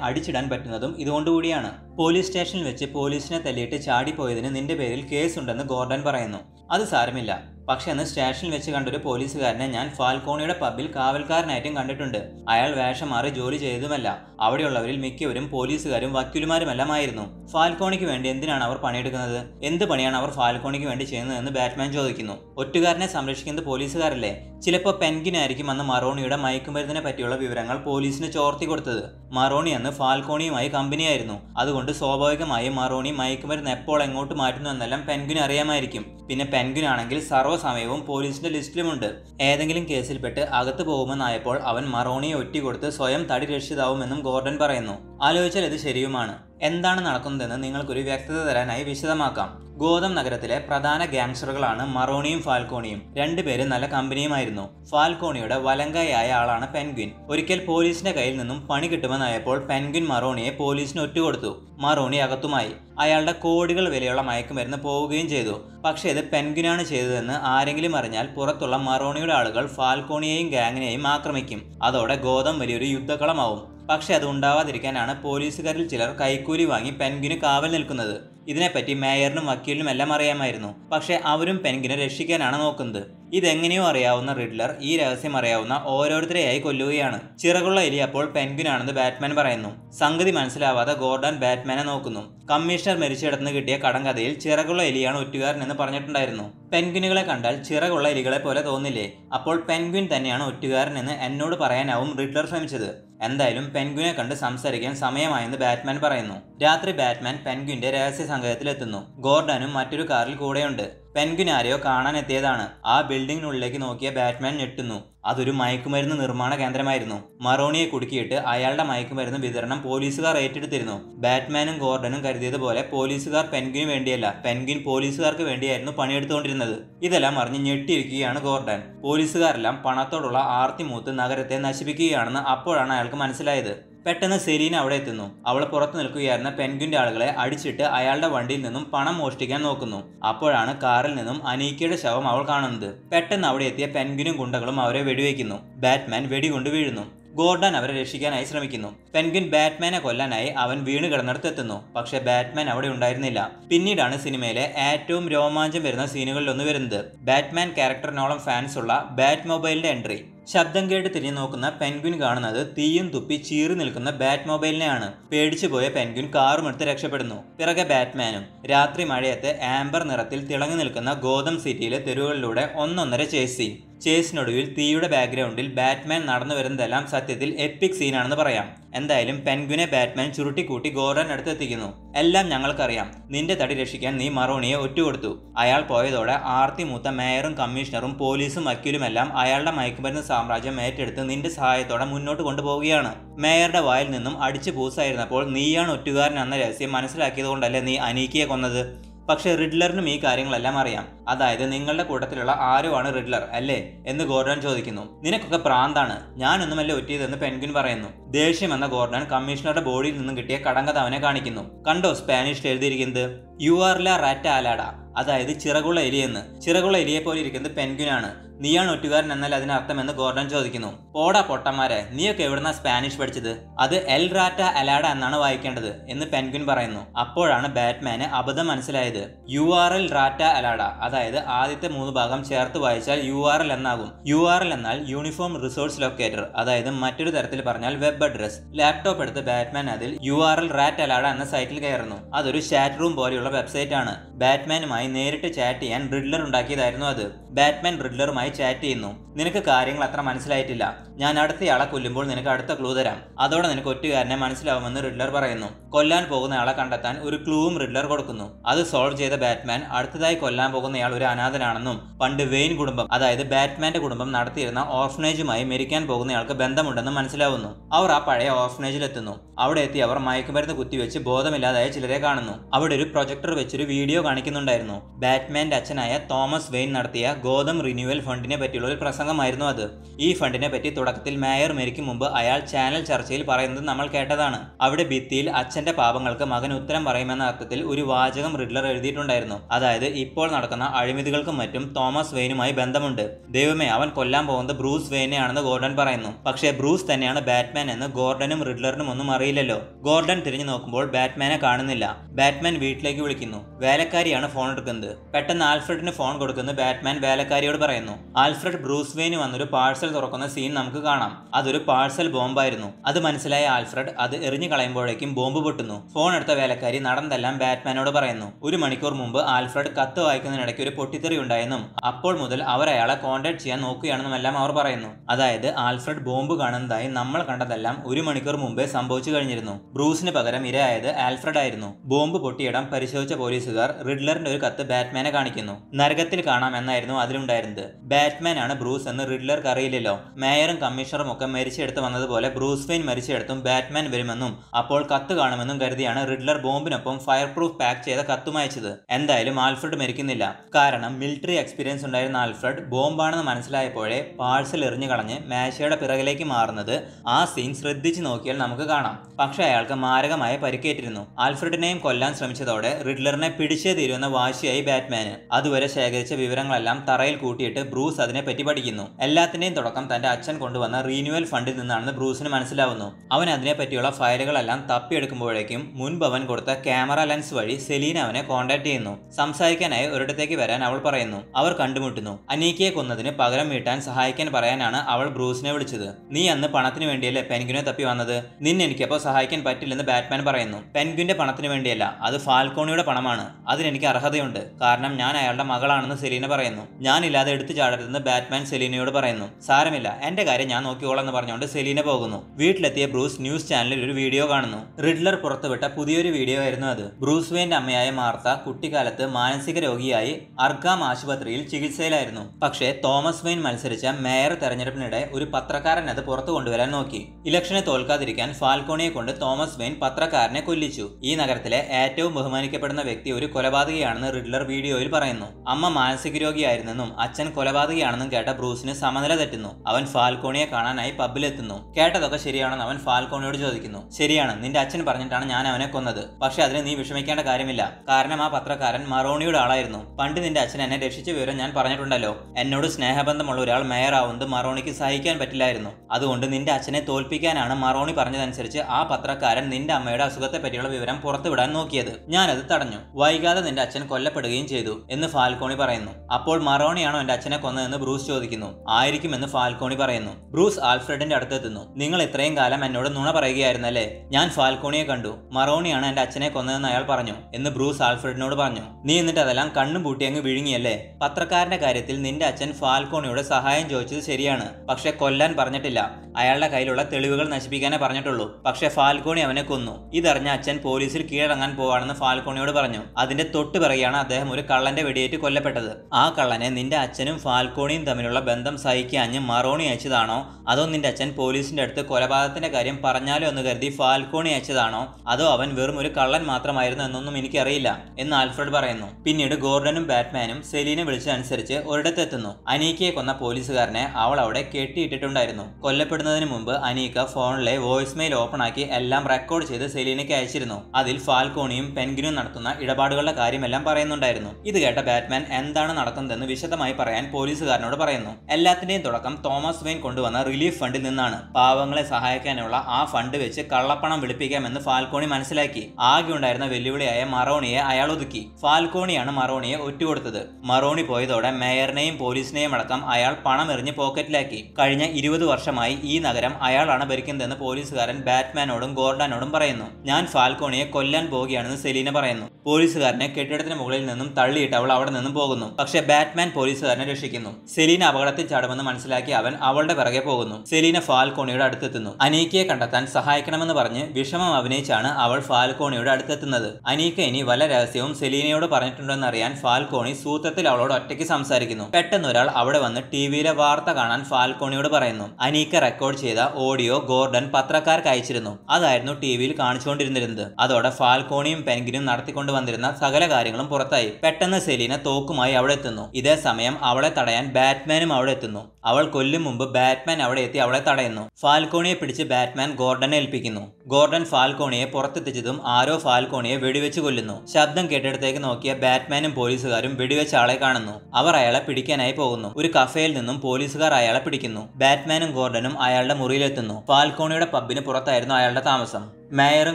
അടിച്ചിടാൻ പറ്റുന്നതും ഇതുകൊണ്ടുകൂടിയാണ് പോലീസ് സ്റ്റേഷനിൽ വെച്ച് പോലീസിനെ തല്ലിയിട്ട് ചാടിപ്പോയതിന് നിന്റെ പേരിൽ കേസുണ്ടെന്ന് ഗോർഡൻ പറയുന്നു. അത് സാരമില്ല. പക്ഷെ അന്ന് സ്റ്റേഷനിൽ വെച്ച് കണ്ടൊരു പോലീസുകാരനെ ഞാൻ ഫാൽക്കോണിയുടെ പബ്ബിൽ കാവൽക്കാരനായിട്ടും കണ്ടിട്ടുണ്ട്. അയാൾ വേഷം മാറി ജോലി ചെയ്തതുമല്ല. അവിടെയുള്ളവരിൽ മിക്കവരും പോലീസുകാരും വക്കീലുമാരുമെല്ലാം ആയിരുന്നു. ഫാൽക്കോണിക്ക് വേണ്ടി എന്തിനാണ് അവർ പണിയെടുക്കുന്നത്? എന്ത് പണിയാണ് അവർ ഫാൽക്കോണിക്ക് വേണ്ടി ചെയ്യുന്നതെന്ന് ബാറ്റ്മാൻ ചോദിക്കുന്നു. ഒറ്റുകാരനെ സംരക്ഷിക്കുന്നത് പോലീസുകാരല്ലേ? ചിലപ്പോൾ പെൻഗിനായിരിക്കും അന്ന് മറോണിയുടെ മയക്കുമരുന്നിനെ പറ്റിയുള്ള വിവരങ്ങൾ പോലീസിന് ചോർത്തി കൊടുത്തത്. മറോണി അന്ന് ഫാൽക്കോണിയുമായി കമ്പനിയായിരുന്നു. അതുകൊണ്ട് സ്വാഭാവികമായും മറോണി മയക്കുമരുന്ന് എപ്പോൾ എങ്ങോട്ട് മാറ്റുന്നു എന്നെല്ലാം പെൻഗിന് അറിയാമായിരിക്കും. പിന്നെ പെൻഗിനാണെങ്കിൽ സർവസമയവും പോലീസിന്റെ ലിസ്റ്റിലുമുണ്ട്. ഏതെങ്കിലും കേസിൽപ്പെട്ട് അകത്ത് പോകുമെന്നായപ്പോൾ അവൻ മറോണിയെ ഒറ്റിക്കൊടുത്ത് സ്വയം തടി രക്ഷിതാവുമെന്നും ഗോർഡൻ പറയുന്നു. ആലോചിച്ചാൽ ഇത് ശരിയുമാണ്. എന്താണ് നടക്കുന്നതെന്ന് നിങ്ങൾക്കൊരു വ്യക്തത തരാനായി വിശദമാക്കാം. ഗോതം നഗരത്തിലെ പ്രധാന ഗ്യാങ്സ്റ്ററുകളാണ് മറോണിയും ഫാൽക്കോണിയും. രണ്ടുപേരും നല്ല കമ്പനിയുമായിരുന്നു. ഫാൽക്കോണിയുടെ വലങ്കയായ ആളാണ് പെൻഗ്വിൻ. ഒരിക്കൽ പോലീസിന്റെ കയ്യിൽ നിന്നും പണി കിട്ടുമെന്നായപ്പോൾ പെൻഗ്വിൻ മറോണിയെ പോലീസിന് ഒറ്റുകൊടുത്തു. മറോണി അകത്തുമായി. അയാളുടെ കോടികൾ വിലയുള്ള മയക്കുമരുന്ന് പോവുകയും ചെയ്തു. പക്ഷേ ഇത് പെൻഗ്വിനാണ് ചെയ്തതെന്ന് ആരെങ്കിലും അറിഞ്ഞാൽ പുറത്തുള്ള മറോണിയുടെ ആളുകൾ ഫാൽക്കോണിയെയും ഗാങ്ങിനെയും ആക്രമിക്കും. അതോടെ ഗോതം വലിയൊരു യുദ്ധക്കളമാവും. പക്ഷെ അത് ഉണ്ടാവാതിരിക്കാനാണ് പോലീസുകാരിൽ ചിലർ കൈക്കൂലി വാങ്ങി പെൻഗ്വിന് കാവൽ നിൽക്കുന്നത്. ഇതിനെപ്പറ്റി മേയറിനും വക്കീലിനും എല്ലാം അറിയാമായിരുന്നു. പക്ഷെ അവരും പെൻഗിനെ രക്ഷിക്കാനാണ് നോക്കുന്നത്. ഇതെങ്ങനെയോ അറിയാവുന്ന റിഡ്ലർ ഈ രഹസ്യം അറിയാവുന്ന ഓരോരുത്തരെയായി കൊല്ലുകയാണ്. ചിറകുള്ള എലി അപ്പോൾ പെൻഗ്വിനാണെന്ന് ബാറ്റ്മാൻ പറയുന്നു. സംഗതി മനസ്സിലാവാതെ ഗോർഡൻ ബാറ്റ്മാനെ നോക്കുന്നു. കമ്മീഷണർ മരിച്ചിടത്തുനിന്ന് കിട്ടിയ കടങ്കഥയിൽ ചിറകുള്ള എലിയാണ് ഒറ്റുകാരൻ എന്ന് പറഞ്ഞിട്ടുണ്ടായിരുന്നു. പെൻഗ്വിനുകളെ കണ്ടാൽ ചിറകുള്ള എലികളെ പോലെ തോന്നില്ലേ? അപ്പോൾ പെൻഗ്വിൻ തന്നെയാണ് ഒറ്റുകാരൻ എന്ന് എന്നോട് പറയാനാവും റിഡ്ലർ ശ്രമിച്ചത്. എന്തായാലും പെൻഗ്വിനെ കണ്ട് സംസാരിക്കാൻ സമയമായെന്ന് ബാറ്റ്മാൻ പറയുന്നു. രാത്രി ബാറ്റ്മാൻ പെൻഗ്വിന്റെ രഹസ്യ സംഘത്തിലെത്തുന്നു. ഗോർഡനും മറ്റൊരു കാറിൽ കൂടെയുണ്ട്. പെൻഗുനാരിയോ കാണാൻ എത്തിയതാണ് ആ ബിൽഡിങ്ങിനുള്ളിലേക്ക് നോക്കിയ ബാറ്റ്മാൻ ഞെട്ടുന്നു. അതൊരു മയക്കുമരുന്ന് നിർമ്മാണ കേന്ദ്രമായിരുന്നു. മറോണിയെ കുടുക്കിയിട്ട് അയാളുടെ മയക്കുമരുന്ന് വിതരണം പോലീസുകാർ ഏറ്റെടുത്തിരുന്നു. ബാറ്റ്മാനും ഗോർഡനും കരുതിയതുപോലെ പോലീസുകാർ പെൻഗിന് വേണ്ടിയല്ല പെൻഗുൻ പോലീസുകാർക്ക് വേണ്ടിയായിരുന്നു പണിയെടുത്തുകൊണ്ടിരുന്നത്. ഇതെല്ലാം അറിഞ്ഞ് ഞെട്ടിയിരിക്കുകയാണ് ഗോർഡൻ. പോലീസുകാരെല്ലാം പണത്തോടുള്ള ആർത്തി മൂത്ത് നഗരത്തെ നശിപ്പിക്കുകയാണെന്ന് അപ്പോഴാണ് അയാൾക്ക് മനസ്സിലായത്. പെട്ടെന്ന് സെലീന അവിടെ എത്തുന്നു. അവൾ പുറത്തു നിൽക്കുകയായിരുന്ന പെൻഗ്വിന്റെ ആളുകളെ അടിച്ചിട്ട് അയാളുടെ വണ്ടിയിൽ നിന്നും പണം മോഷ്ടിക്കാൻ നോക്കുന്നു. അപ്പോഴാണ് കാറിൽ നിന്നും അനീക്കയുടെ ശവം അവൾ കാണുന്നത്. പെട്ടെന്ന് അവിടെ എത്തിയ പെൻഗുനും ഗുണ്ടകളും അവരെ വെടിവെക്കുന്നു. ബാറ്റ്മാൻ വെടികൊണ്ട് വീഴുന്നു. ഗോർഡൻ അവരെ രക്ഷിക്കാനായി ശ്രമിക്കുന്നു. പെൻഗ്വിൻ ബാറ്റ്മാനെ കൊല്ലാനായി അവൻ വീണ് കിടന്നിടത്തെത്തുന്നു. പക്ഷേ ബാറ്റ്മാൻ അവിടെ ഉണ്ടായിരുന്നില്ല. പിന്നീടാണ് സിനിമയിലെ ഏറ്റവും രോമാഞ്ചം വരുന്ന സീനുകളിലൊന്ന് വരുന്നത്. ബാറ്റ്മാൻ ക്യാരക്ടറിനോളം ഫാൻസ് ഉള്ള ബാറ്റ് മൊബൈലിന്റെ എൻട്രി. ശബ്ദം കേട്ട് തിരിഞ്ഞു നോക്കുന്ന പെൻഗ്വിൻ കാണുന്നത് തീയും തുപ്പി ചീറി നിൽക്കുന്ന ബാറ്റ് മൊബൈലിനെയാണ് പേടിച്ചു പോയ പെൻഗ്വിൻ കാറുമെടുത്ത് രക്ഷപ്പെടുന്നു. പിറകെ ബാറ്റ്മാനും രാത്രി മഴയത്ത് ആംബർ നിറത്തിൽ തിളങ്ങി നിൽക്കുന്ന ഗോതം സിറ്റിയിലെ തെരുവുകളിലൂടെ ഒന്നൊന്നര ചേസി ചേസിനൊടുവിൽ തീയുടെ ബാക്ക്ഗ്രൗണ്ടിൽ ബാറ്റ്മാൻ നടന്നു വരുന്നതെല്ലാം സത്യത്തിൽ എപ്പിക് സീനാണെന്ന് പറയാം. എന്തായാലും പെൻഗുനെ ബാറ്റ്മാൻ ചുരുട്ടിക്കൂട്ടി ഗോർഡൻ അടുത്തെത്തിക്കുന്നു. എല്ലാം ഞങ്ങൾക്കറിയാം. നിന്റെ തടി രക്ഷിക്കാൻ നീ മറോണിയെ ഒറ്റുകൊടുത്തു. അയാൾ പോയതോടെ ആർത്തി മൂത്ത മേയറും കമ്മീഷണറും പോലീസും വക്കീലുമെല്ലാം അയാളുടെ മയക്കുമരുന്ന് സാമ്രാജ്യം ഏറ്റെടുത്ത് നിന്റെ സഹായത്തോടെ മുന്നോട്ട് കൊണ്ടുപോവുകയാണ്. മേയറുടെ വായിൽ നിന്നും അടിച്ചു പൂസായിരുന്നപ്പോൾ നീയാണ് ഒറ്റുകാരൻ എന്ന രഹസ്യം മനസ്സിലാക്കിയതുകൊണ്ടല്ലേ നീ അനീക്കിയെ കൊന്നത്? പക്ഷേ റിഡ്ലറിനും ഈ കാര്യങ്ങളെല്ലാം അറിയാം. അതായത് നിങ്ങളുടെ കൂട്ടത്തിലുള്ള ആരുമാണ് റിഡ്ലർ അല്ലേ? എന്ന് ഗോർഡൻ ചോദിക്കുന്നു. നിനക്കൊക്കെ പ്രാന്താണ്. ഞാനൊന്നുമല്ല ഒറ്റിയതെന്ന് പെൻഗ്വിൻ പറയുന്നു. ദേഷ്യം എന്ന ഗോർഡൻ കമ്മീഷണറുടെ ബോഡിയിൽ നിന്നും കിട്ടിയ കടങ്കഥ അവനെ കാണിക്കുന്നു. കണ്ടോ സ്പാനിഷ് എഴുതിയിരിക്കുന്നത് യു ആർ ല റാറ്റ അലാഡ അതായത് ചിറകുള്ള എലിയെന്ന് ചിറകുള്ള എലിയെ പോലെ ഇരിക്കുന്നത് പെൻഗ്വിനാണ് നീയാണ് ഒറ്റുകാരൻ എന്നാൽ അതിനർത്ഥം എന്ന് ഗോർഡൻ ചോദിക്കുന്നു. പോടാ പൊട്ടന്മാരെ നീയൊക്കെ എവിടുന്ന സ്പാനിഷ് പഠിച്ചത്? അത് എൽ റാറ്റ അലാഡ എന്നാണ് വായിക്കേണ്ടത് എന്ന് പെൻഗ്വിൻ പറയുന്നു. അപ്പോഴാണ് ബാറ്റ്മാന് അബദ്ധം മനസ്സിലായത്. യു ആർ എൽ റാറ്റ അലാഡ അതായത് ആദ്യത്തെ മൂന്ന് ഭാഗം ചേർത്ത് വായിച്ചാൽ യു ആർ എൽ എന്നാകും. യു ആർ എൽ എന്നാൽ യൂണിഫോം റിസോഴ്സ് ലൊക്കേറ്റർ അതായത് മറ്റൊരു തരത്തിൽ പറഞ്ഞാൽ വെബ് അഡ്രസ്. ലാപ്ടോപ്പ് എടുത്ത് ബാറ്റ്മാൻ അതിൽ യു ആർ എൽ റാറ്റ് അലാഡ എന്ന സൈറ്റിൽ കയറുന്നു. അതൊരു ചാറ്റ് റൂം പോലെയുള്ള വെബ്സൈറ്റ് ആണ് ബാറ്റ്മാനുമായി നേരിട്ട് ചാറ്റ് ചെയ്യാൻ റിഡ്ലർ ഉണ്ടാക്കിയതായിരുന്നു അത്. ബാറ്റ്മാൻ റിഡ്ലറുമായി ചാറ്റ് ചെയ്യുന്നു. നിനക്ക് കാര്യങ്ങൾ അത്ര മനസ്സിലായിട്ടില്ല. ഞാൻ അടുത്തയാളെ കൊല്ലുമ്പോൾ നിനക്ക് അടുത്ത ക്ലൂ തരാം. അതോടെ നിനക്ക് ഒറ്റുകാരനെ മനസ്സിലാവുമെന്ന് റിഡ്ലർ പറയുന്നു. കൊല്ലാൻ പോകുന്നയാളെ കണ്ടെത്താൻ ഒരു ക്ലൂവും റിഡ്ലർ കൊടുക്കുന്നു. അത് സോൾവ് ചെയ്ത ബാറ്റ്മാൻ അടുത്തതായി കൊല്ലാൻ പോകുന്നയാൾ ഒരു അനാഥനാണെന്നും പണ്ട് വെയിൻ കുടുംബം അതായത് ബാറ്റ്മാന്റെ കുടുംബം നടത്തിയിരുന്ന ഓർഫനേജുമായി മരിക്കാൻ പോകുന്നയാൾക്ക് ബന്ധമുണ്ടെന്നും മനസ്സിലാവുന്നു. അവർ ആ പഴയ ഓർഫനേജിലെത്തുന്നു. അവിടെ എത്തി അവർ മയക്കുമരുന്ന് കുത്തിവെച്ച് ബോധമില്ലാതായ ചിലരെ കാണുന്നു. അവിടെ ഒരു പ്രൊജക്ടർ വെച്ചൊരു വീഡിയോ കാണിക്കുന്നുണ്ടായിരുന്നു. ബാറ്റ്മാന്റെ അച്ഛനായ തോമസ് വെയിൻ നടത്തിയ ഗോതം റിന്യൂവൽ ഫണ്ടിനെ പറ്റിയുള്ള ഒരു പ്രസംഗമായിരുന്നു അത്. ഈ ഫണ്ടിനെ പറ്റി തുടക്കത്തിൽ മേയർ മേരിക്ക് മുമ്പ് അയാൾ ചാനൽ ചർച്ചയിൽ പറയുന്നത് നമ്മൾ കേട്ടതാണ്. അവിടെ ഭിത്തിയിൽ അച്ഛന്റെ പാപങ്ങൾക്ക് മകൻ ഉത്തരം പറയുമെന്ന അർത്ഥത്തിൽ ഒരു വാചകം റിഡ്ലർ എഴുതിയിട്ടുണ്ടായിരുന്നു. അതായത് ഇപ്പോൾ നടക്കുന്ന അഴിമതികൾക്കും മറ്റും തോമസ് വെയിനുമായി ബന്ധമുണ്ട്. ദൈവമേ അവൻ കൊല്ലാൻ പോകുന്നത് ബ്രൂസ് വെയിനെയാണെന്ന് ഗോർഡൻ പറയുന്നു. പക്ഷേ ബ്രൂസ് തന്നെയാണ് ബാറ്റ്മാൻ എന്ന് ഗോർഡനും റിഡ്ലറിനും ഒന്നും അറിയില്ലല്ലോ. ഗോർഡൻ തിരിഞ്ഞു നോക്കുമ്പോൾ ബാറ്റ്മാനെ കാണുന്നില്ല. ബാറ്റ്മാൻ വീട്ടിലേക്ക് വിളിക്കുന്നു. വേലക്കാരിയാണ് ഫോൺ എടുക്കുന്നത് പെട്ടെന്ന് ആൽഫ്രഡിന് ഫോൺ കൊടുക്കുന്ന. ബാറ്റ്മാൻ വേലക്കാരിയോട് പറയുന്നു ആൽഫ്രഡ് ബ്രൂസ് വെയിന് വന്നൊരു പാഴ്സൽ തുറക്കുന്ന സീൻ നമുക്ക് കാണാം. അതൊരു പാഴ്സൽ ബോംബായിരുന്നു. അത് മനസ്സിലായ ആൽഫ്രഡ് അത് എറിഞ്ഞു കളയുമ്പോഴേക്കും ബോംബ് പൊട്ടുന്നു. ഫോൺ എടുത്ത വേലക്കാരി നടന്നെല്ലാം ബാറ്റ്മാനോട് പറയുന്നു ഒരു മണിക്കൂർ മുമ്പ് ആൽഫ്രഡ് കത്ത് വായിക്കുന്നതിനിടയ്ക്ക് ഒരു പൊട്ടിത്തെറി ഉണ്ടായെന്നും അപ്പോൾ മുതൽ അവർ അയാളെ കോൺടാക്ട് ചെയ്യാൻ നോക്കുകയാണെന്നും എല്ലാം അവർ പറയുന്നു. അതായത് ആൽഫ്രഡ് ബോംബ് കാണുന്നതായി നമ്മൾ കണ്ടതെല്ലാം ഒരു മണിക്കൂർ മുമ്പേ സംഭവിച്ചു കഴിഞ്ഞിരുന്നു. ബ്രൂസിന് പകരം ഇരയായത് ആൽഫ്രഡ് ആയിരുന്നു ബോംബ് പൊട്ടിയിടം പരിശോധിച്ച പോലീസുകാർ റിഡ്ലറിന്റെ ഒരു കത്ത് ബാറ്റ്മാനെ കാണിക്കുന്നു. നരകത്തിൽ കാണാം എന്നായിരുന്നു അതിലുണ്ടായിരുന്നത്. ബാറ്റ്മാൻ ആണ് ബ്രൂസ് എന്ന് റിഡ്ലർക്ക് അറിയില്ലല്ലോ. മേയറും കമ്മീഷണറും ഒക്കെ മരിച്ചെടുത്ത് വന്നതുപോലെ ബ്രൂസ് വെയിൻ മരിച്ചെടുത്തും ബാറ്റ്മാൻ വരുമെന്നും അപ്പോൾ കത്ത് കാണുമെന്നും കരുതിയാണ് റിഡ്ലർ ബോംബിനൊപ്പം ഫയർ പ്രൂഫ് പാക്ക് ചെയ്ത കത്തും അയച്ചത്. എന്തായാലും ആൽഫ്രഡ് മരിക്കുന്നില്ല. കാരണം മിലിറ്ററി എക്സ്പീരിയൻസ് ഉണ്ടായിരുന്ന ആൽഫ്രഡ് ബോംബാണെന്ന് മനസ്സിലായപ്പോഴേ പാഴ്സൽ എറിഞ്ഞു കളഞ്ഞ് മേശയുടെ പിറകിലേക്ക് മാറുന്നത് ആ സീൻ ശ്രദ്ധിച്ചു നോക്കിയാൽ നമുക്ക് കാണാം. പക്ഷേ അയാൾക്ക് മാരകമായ പരിക്കേറ്റിരുന്നു. ആൽഫ്രഡിനെയും കൊല്ലാൻ ശ്രമിച്ചതോടെ റിഡ്ലറിനെ പിടിച്ചേ തീരുമെന്ന വാശിയായി ബാറ്റ്മാന്. അതുവരെ ശേഖരിച്ച വിവരങ്ങളെല്ലാം തറയിൽ കൂട്ടിയിട്ട് ബ്രൂസ് അതിനെപ്പറ്റി പഠിക്കുന്നു. എല്ലാത്തിന്റെയും തുടക്കം തന്റെ അച്ഛൻ കൊണ്ടുവന്ന റീന്യൂവൽ ഫണ്ടിൽ നിന്നാണെന്ന് ബ്രൂസിന് മനസ്സിലാവുന്നു. അവൻ അതിനെ പറ്റിയുള്ള ഫയലുകളെല്ലാം തപ്പിയെടുക്കുമ്പോഴേക്കും മുൻപ് അവൻ കൊടുത്ത ക്യാമറ ലെൻസ് വഴി സെലീന അവനെ കോൺടാക്ട് ചെയ്യുന്നു. സംസാരിക്കാനായി ഒരിടത്തേക്ക് വരാൻ അവൾ പറയുന്നു. അവർ കണ്ടുമുട്ടുന്നു. അനീക്കയെ കൊന്നതിന് പകരം വീട്ടാൻ സഹായിക്കാൻ പറയാനാണ് അവൾ ബ്രൂസിനെ വിളിച്ചത്. നീ അന്ന് പണത്തിന് വേണ്ടിയല്ലേ പെൻഗുനെ തപ്പി വന്നത്? നിന്നെ എനിക്കപ്പോൾ സഹായിക്കാൻ പറ്റില്ലെന്ന് ബാറ്റ്മാൻ പറയുന്നു. പെൻഗുവിന്റെ പണത്തിന് വേണ്ടിയല്ല. അത് ഫാൽക്കോണിയുടെ പണമാണ്. അതിനെനിക്ക് അർഹതയുണ്ട്. കാരണം ഞാൻ അയാളുടെ മകളാണെന്ന് സെലീന പറയുന്നു. ഞാനില്ലാതെ എടുത്തു ചാടരുതെന്ന് ബാറ്റ്മാൻ സെലീനയോട് പറയുന്നു. സാരമില്ല. എന്റെ കാര്യം ഞാൻ നോക്കിക്കോളാം എന്ന് പറഞ്ഞുകൊണ്ട് സെലീന പോകുന്നു. വീട്ടിലെത്തിയ ബ്രൂസ് ന്യൂസ് ചാനലിൽ ഒരു വീഡിയോ കാണുന്നു. റിഡ്ലർ പുറത്തുവിട്ട പുതിയൊരു വീഡിയോ ആയിരുന്നു അത്. ബ്രൂസ് വെയിന്റെ അമ്മയായ മാർത്ത കുട്ടിക്കാലത്ത് മാനസിക രോഗിയായി അർഗാം ആശുപത്രിയിൽ ചികിത്സയിലായിരുന്നു. പക്ഷേ തോമസ് വെയിൻ മത്സരിച്ച മേയർ തെരഞ്ഞെടുപ്പിനിടെ ഒരു പത്രക്കാരൻ അത് പുറത്തു കൊണ്ടുവരാൻ നോക്കി. ഇലക്ഷനെ തോൽക്കാതിരിക്കാൻ ഫാൽക്കോണിയെ കൊണ്ട് തോമസ് വെയിൻ പത്രക്കാരനെ കൊല്ലിച്ചു. ഈ നഗരത്തിലെ ഏറ്റവും ബഹുമാനിക്കപ്പെടുന്ന വ്യക്തി ഒരു കൊലപാതകയാണെന്ന് റിഡ്ലർ വീഡിയോയിൽ പറയുന്നു അമ്മ മാനസിക രോഗിയായിരുന്നെന്നും അച്ഛൻ കൊലപാതകയാണെന്നും കേട്ട ബ്രൂസിന് സമനില തെറ്റുന്നു. അവൻ ഫാൽക്കോണിയെ കാണാനായി പബ്ബിലെത്തുന്നു കേട്ടതൊക്കെ ശരിയാണെന്ന് അവൻ ഫാൽക്കോണിയോട് ചോദിക്കുന്നു. ശരിയാണ് നിന്റെ അച്ഛൻ പറഞ്ഞിട്ടാണ് ഞാൻ അവനെ കൊന്നത്. പക്ഷേ അതിന് നീ വിഷമിക്കേണ്ട കാര്യമില്ല. കാരണം ആ പത്രക്കാരൻ മറോണിയുടെ ആളായിരുന്നു. പണ്ട് നിന്റെ അച്ഛൻ എന്നെ രക്ഷിച്ച വിവരം ഞാൻ പറഞ്ഞിട്ടുണ്ടല്ലോ. എന്നോട് സ്നേഹബന്ധമുള്ള ഒരാൾ മേയർ ആവുന്നത് മറോണിക്ക് സഹിക്കാൻ പറ്റില്ലായിരുന്നു. അതുകൊണ്ട് നിന്റെ അച്ഛനെ തോൽപ്പിക്കാനാണ് മറോണി പറഞ്ഞതനുസരിച്ച് ആ പത്രക്കാരൻ നിന്റെ അമ്മയുടെ അസുഖത്തെ പറ്റിയുള്ള വിവരം പുറത്തുവിടാൻ നോക്കിയത്. ഞാനത് തടഞ്ഞു. വൈകാതെ നിന്റെ അച്ഛൻ കൊല്ലപ്പെടുകയും ചെയ്തു എന്ന് ഫാൽക്കോണി പറയുന്നു. അപ്പോൾ മറോണിയാണോ എന്റെ അച്ഛനെ കൊന്നതെന്ന് ബ്രൂസ് ചോദിക്കുന്നു. ആയിരിക്കുമെന്ന് ഫാൽക്കോണി പറയുന്നു. ബ്രൂസ് ആൽഫ്രഡിന്റെ അടുത്തെത്തുന്നു. നിങ്ങൾ ഇത്രയും കാലം എന്നോട് നുണ പറയുകയായിരുന്നല്ലേ? ഞാൻ ഫാൽക്കോണിയെ കണ്ടു. മറോണിയാണ് എന്റെ അച്ഛനെ കൊന്നതെന്ന് അയാൾ പറഞ്ഞു എന്ന് ബ്രൂസ് ആൽഫ്രഡിനോട് പറഞ്ഞു. നീ എന്നിട്ട് അതെല്ലാം കണ്ണും പൂട്ടി അങ്ങ് വിഴുങ്ങിയല്ലേ? പത്രക്കാരന്റെ കാര്യത്തിൽ നിന്റെ അച്ഛൻ ഫാൽക്കോണിയോട് സഹായം ചോദിച്ചത് ശരിയാണ്. പക്ഷെ കൊല്ലാൻ പറഞ്ഞിട്ടില്ല. അയാളുടെ കയ്യിലുള്ള തെളിവുകൾ നശിപ്പിക്കാനേ പറഞ്ഞിട്ടുള്ളൂ. പക്ഷെ ഫാൽക്കോണി അവനെ കൊന്നു. ഇതറിഞ്ഞ അച്ഛൻ പോലീസിൽ കീഴടങ്ങാൻ പോവാണെന്ന് ഫാൽക്കോണിയോട് പറഞ്ഞു. അതിന്റെ തൊട്ട് അദ്ദേഹം ഒരു കള്ളന്റെ വെടിയേറ്റ് കൊല്ലപ്പെട്ടത്. ആ കള്ളനെ നിന്റെ അച്ഛനും ഫാൽക്കോണിയും തമ്മിലുള്ള ബന്ധം സഹിക്കാഞ്ഞ് മറോണി അയച്ചതാണോ? അതോ നിന്റെ അച്ഛൻ പോലീസിന്റെ അടുത്ത് കൊലപാതകത്തിന്റെ കാര്യം പറഞ്ഞാലോ എന്ന് കരുതി ഫാൽക്കോണി അയച്ചതാണോ? അതോ അവൻ വെറും ഒരു കള്ളൻ മാത്രമായിരുന്നു എന്നൊന്നും എനിക്കറിയില്ല എന്ന് ആൽഫ്രഡ് പറയുന്നു. പിന്നീട് ഗോർഡനും ബാറ്റ്മാനും സെലീനെ വിളിച്ചതനുസരിച്ച് ഒരിടത്തെത്തുന്നു അനീക്കയെ കൊന്ന പോലീസുകാരനെ അവൾ അവിടെ കെട്ടിയിട്ടിട്ടുണ്ടായിരുന്നു. കൊല്ലപ്പെടുന്നതിന് മുമ്പ് അനീക്ക ഫോണിലെ വോയിസ് മെയിൽ ഓപ്പൺ ആക്കി എല്ലാം റെക്കോർഡ് ചെയ്ത് സെലീനയ്ക്ക് അയച്ചിരുന്നു. അതിൽ ഫാൽക്കോണിയും പെൻഗിനും നടത്തുന്ന ഇടപാടുകളുടെ കാര്യമെല്ലാം പറയുന്നുണ്ടായിരുന്നു. ഇത് കേട്ട ബാറ്റ്മാൻ എന്താണ് നടക്കുന്നതെന്ന് വിശദമായി പറയാൻ പോലീസുകാരനോട് പറയുന്നു. എല്ലാത്തിന്റെയും തുടക്കം തോമസ് വെയിൻ കൊണ്ടുവന്ന റിലീഫ് ഫണ്ടിൽ നിന്നാണ്. പാവങ്ങളെ സഹായിക്കാനുള്ള ആ ഫണ്ട് വെച്ച് കള്ളപ്പണം വിളിപ്പിക്കാമെന്ന് ഫാൽക്കോണി മനസ്സിലാക്കി. ആകെ ഉണ്ടായിരുന്ന വെല്ലുവിളിയായ മറോണിയെ അയാൾ ഒതുക്കി. ഫാൽക്കോണിയാണ് മറോണിയെ ഒറ്റുകൊടുത്തത്. മറോണി പോയതോടെ മേയറിനെയും പോലീസിനെയും അടക്കം അയാൾ പണം എറിഞ്ഞ് പോക്കറ്റിലാക്കി. കഴിഞ്ഞ ഇരുപത് വർഷമായി ഈ നഗരം അയാളാണ് ഭരിക്കുന്നതെന്ന് പോലീസുകാരൻ ബാറ്റ്മാനോടും ഗോർഡാനോടും പറയുന്നു. ഞാൻ ഫാൽക്കോണിയെ കൊല്ലാൻ പോവുകയാണെന്ന് സെലീന പറയുന്നു. പോലീസുകാരനെ കെട്ടിടത്തിന് മുകളിൽ നിന്നും തള്ളിയിട്ട് അവൾ അവിടെ നിന്നും പോകുന്നു. പക്ഷേ ബാറ്റ്മാൻ പോലീസുകാരനെ രക്ഷിക്കുന്നു. സെലീന അപകടത്തിൽ ചാടുമെന്ന് മനസ്സിലാക്കി അവൻ അവളുടെ പിറകെ പോകുന്നു. സെലീന ഫാൽക്കോണിയുടെ അടുത്തെത്തുന്നു. അനീക്കയെ കണ്ടെത്താൻ സഹായിക്കണമെന്ന് പറഞ്ഞ് വിഷമം അഭിനയിച്ചാണ് അവൾ ഫാൽക്കോണിയുടെ അടുത്തെത്തുന്നത്. അനീക്ക ഇനി വല്ല രഹസ്യവും സെലീനയോട് പറഞ്ഞിട്ടുണ്ടെന്ന് അറിയാൻ ഫാൽക്കോണി സൂത്രത്തിൽ അവളോട് ഒറ്റയ്ക്ക് സംസാരിക്കുന്നു. പെട്ടെന്ന് ഒരാൾ അവിടെ വന്ന് ടിവിയിലെ വാർത്ത കാണാൻ ഫാൽക്കോണിയോട് പറയുന്നു. അനീക്ക റെക്കോർഡ് ചെയ്ത ഓഡിയോ ഗോർഡൻ പത്രക്കാർക്ക് അയച്ചിരുന്നു. അതായിരുന്നു ടിവിയിൽ കാണിച്ചുകൊണ്ടിരുന്നിരുന്നത്. അതോടെ ഫാൽക്കോണിയും പെൻഗിനും നടത്തിക്കൊണ്ടുവന്നിരുന്ന സകല കാര്യങ്ങളും പുറത്തായി. പെട്ടെന്ന് സെലീന തോക്കുമായി അവിടെ എത്തുന്നു. ഇതേ സമയം അവളെ തടയാൻ ബാറ്റ്മാനും അവിടെ എത്തുന്നു. അവൾ കൊല്ലും മുമ്പ് ബാറ്റ്മാൻ അവിടെ എത്തി അവളെ തടയുന്നു. ഫാൽക്കോണിയെ പിടിച്ച് ബാറ്റ്മാൻ ഗോർഡനെ ഏൽപ്പിക്കുന്നു. ഗോർഡൻ ഫാൽക്കോണിയെ പുറത്തെത്തിച്ചതും ആരോ ഫാൽക്കോണിയെ വെടിവെച്ച് കൊല്ലുന്നു. ശബ്ദം കേട്ടിടത്തേക്ക് നോക്കിയ ബാറ്റ്മാനും പോലീസുകാരും വെടിവെച്ച ആളെ കാണുന്നു. അവർ അയാളെ പിടിക്കാനായി പോകുന്നു. ഒരു കഫേയിൽ നിന്നും പോലീസുകാർ അയാളെ പിടിക്കുന്നു. ബാറ്റ്മാനും ഗോർഡനും അയാളുടെ മുറിയിലെത്തുന്നു. ഫാൽക്കോണിയുടെ പബ്ബിന് പുറത്തായിരുന്നു അയാളുടെ താമസം. മേയറും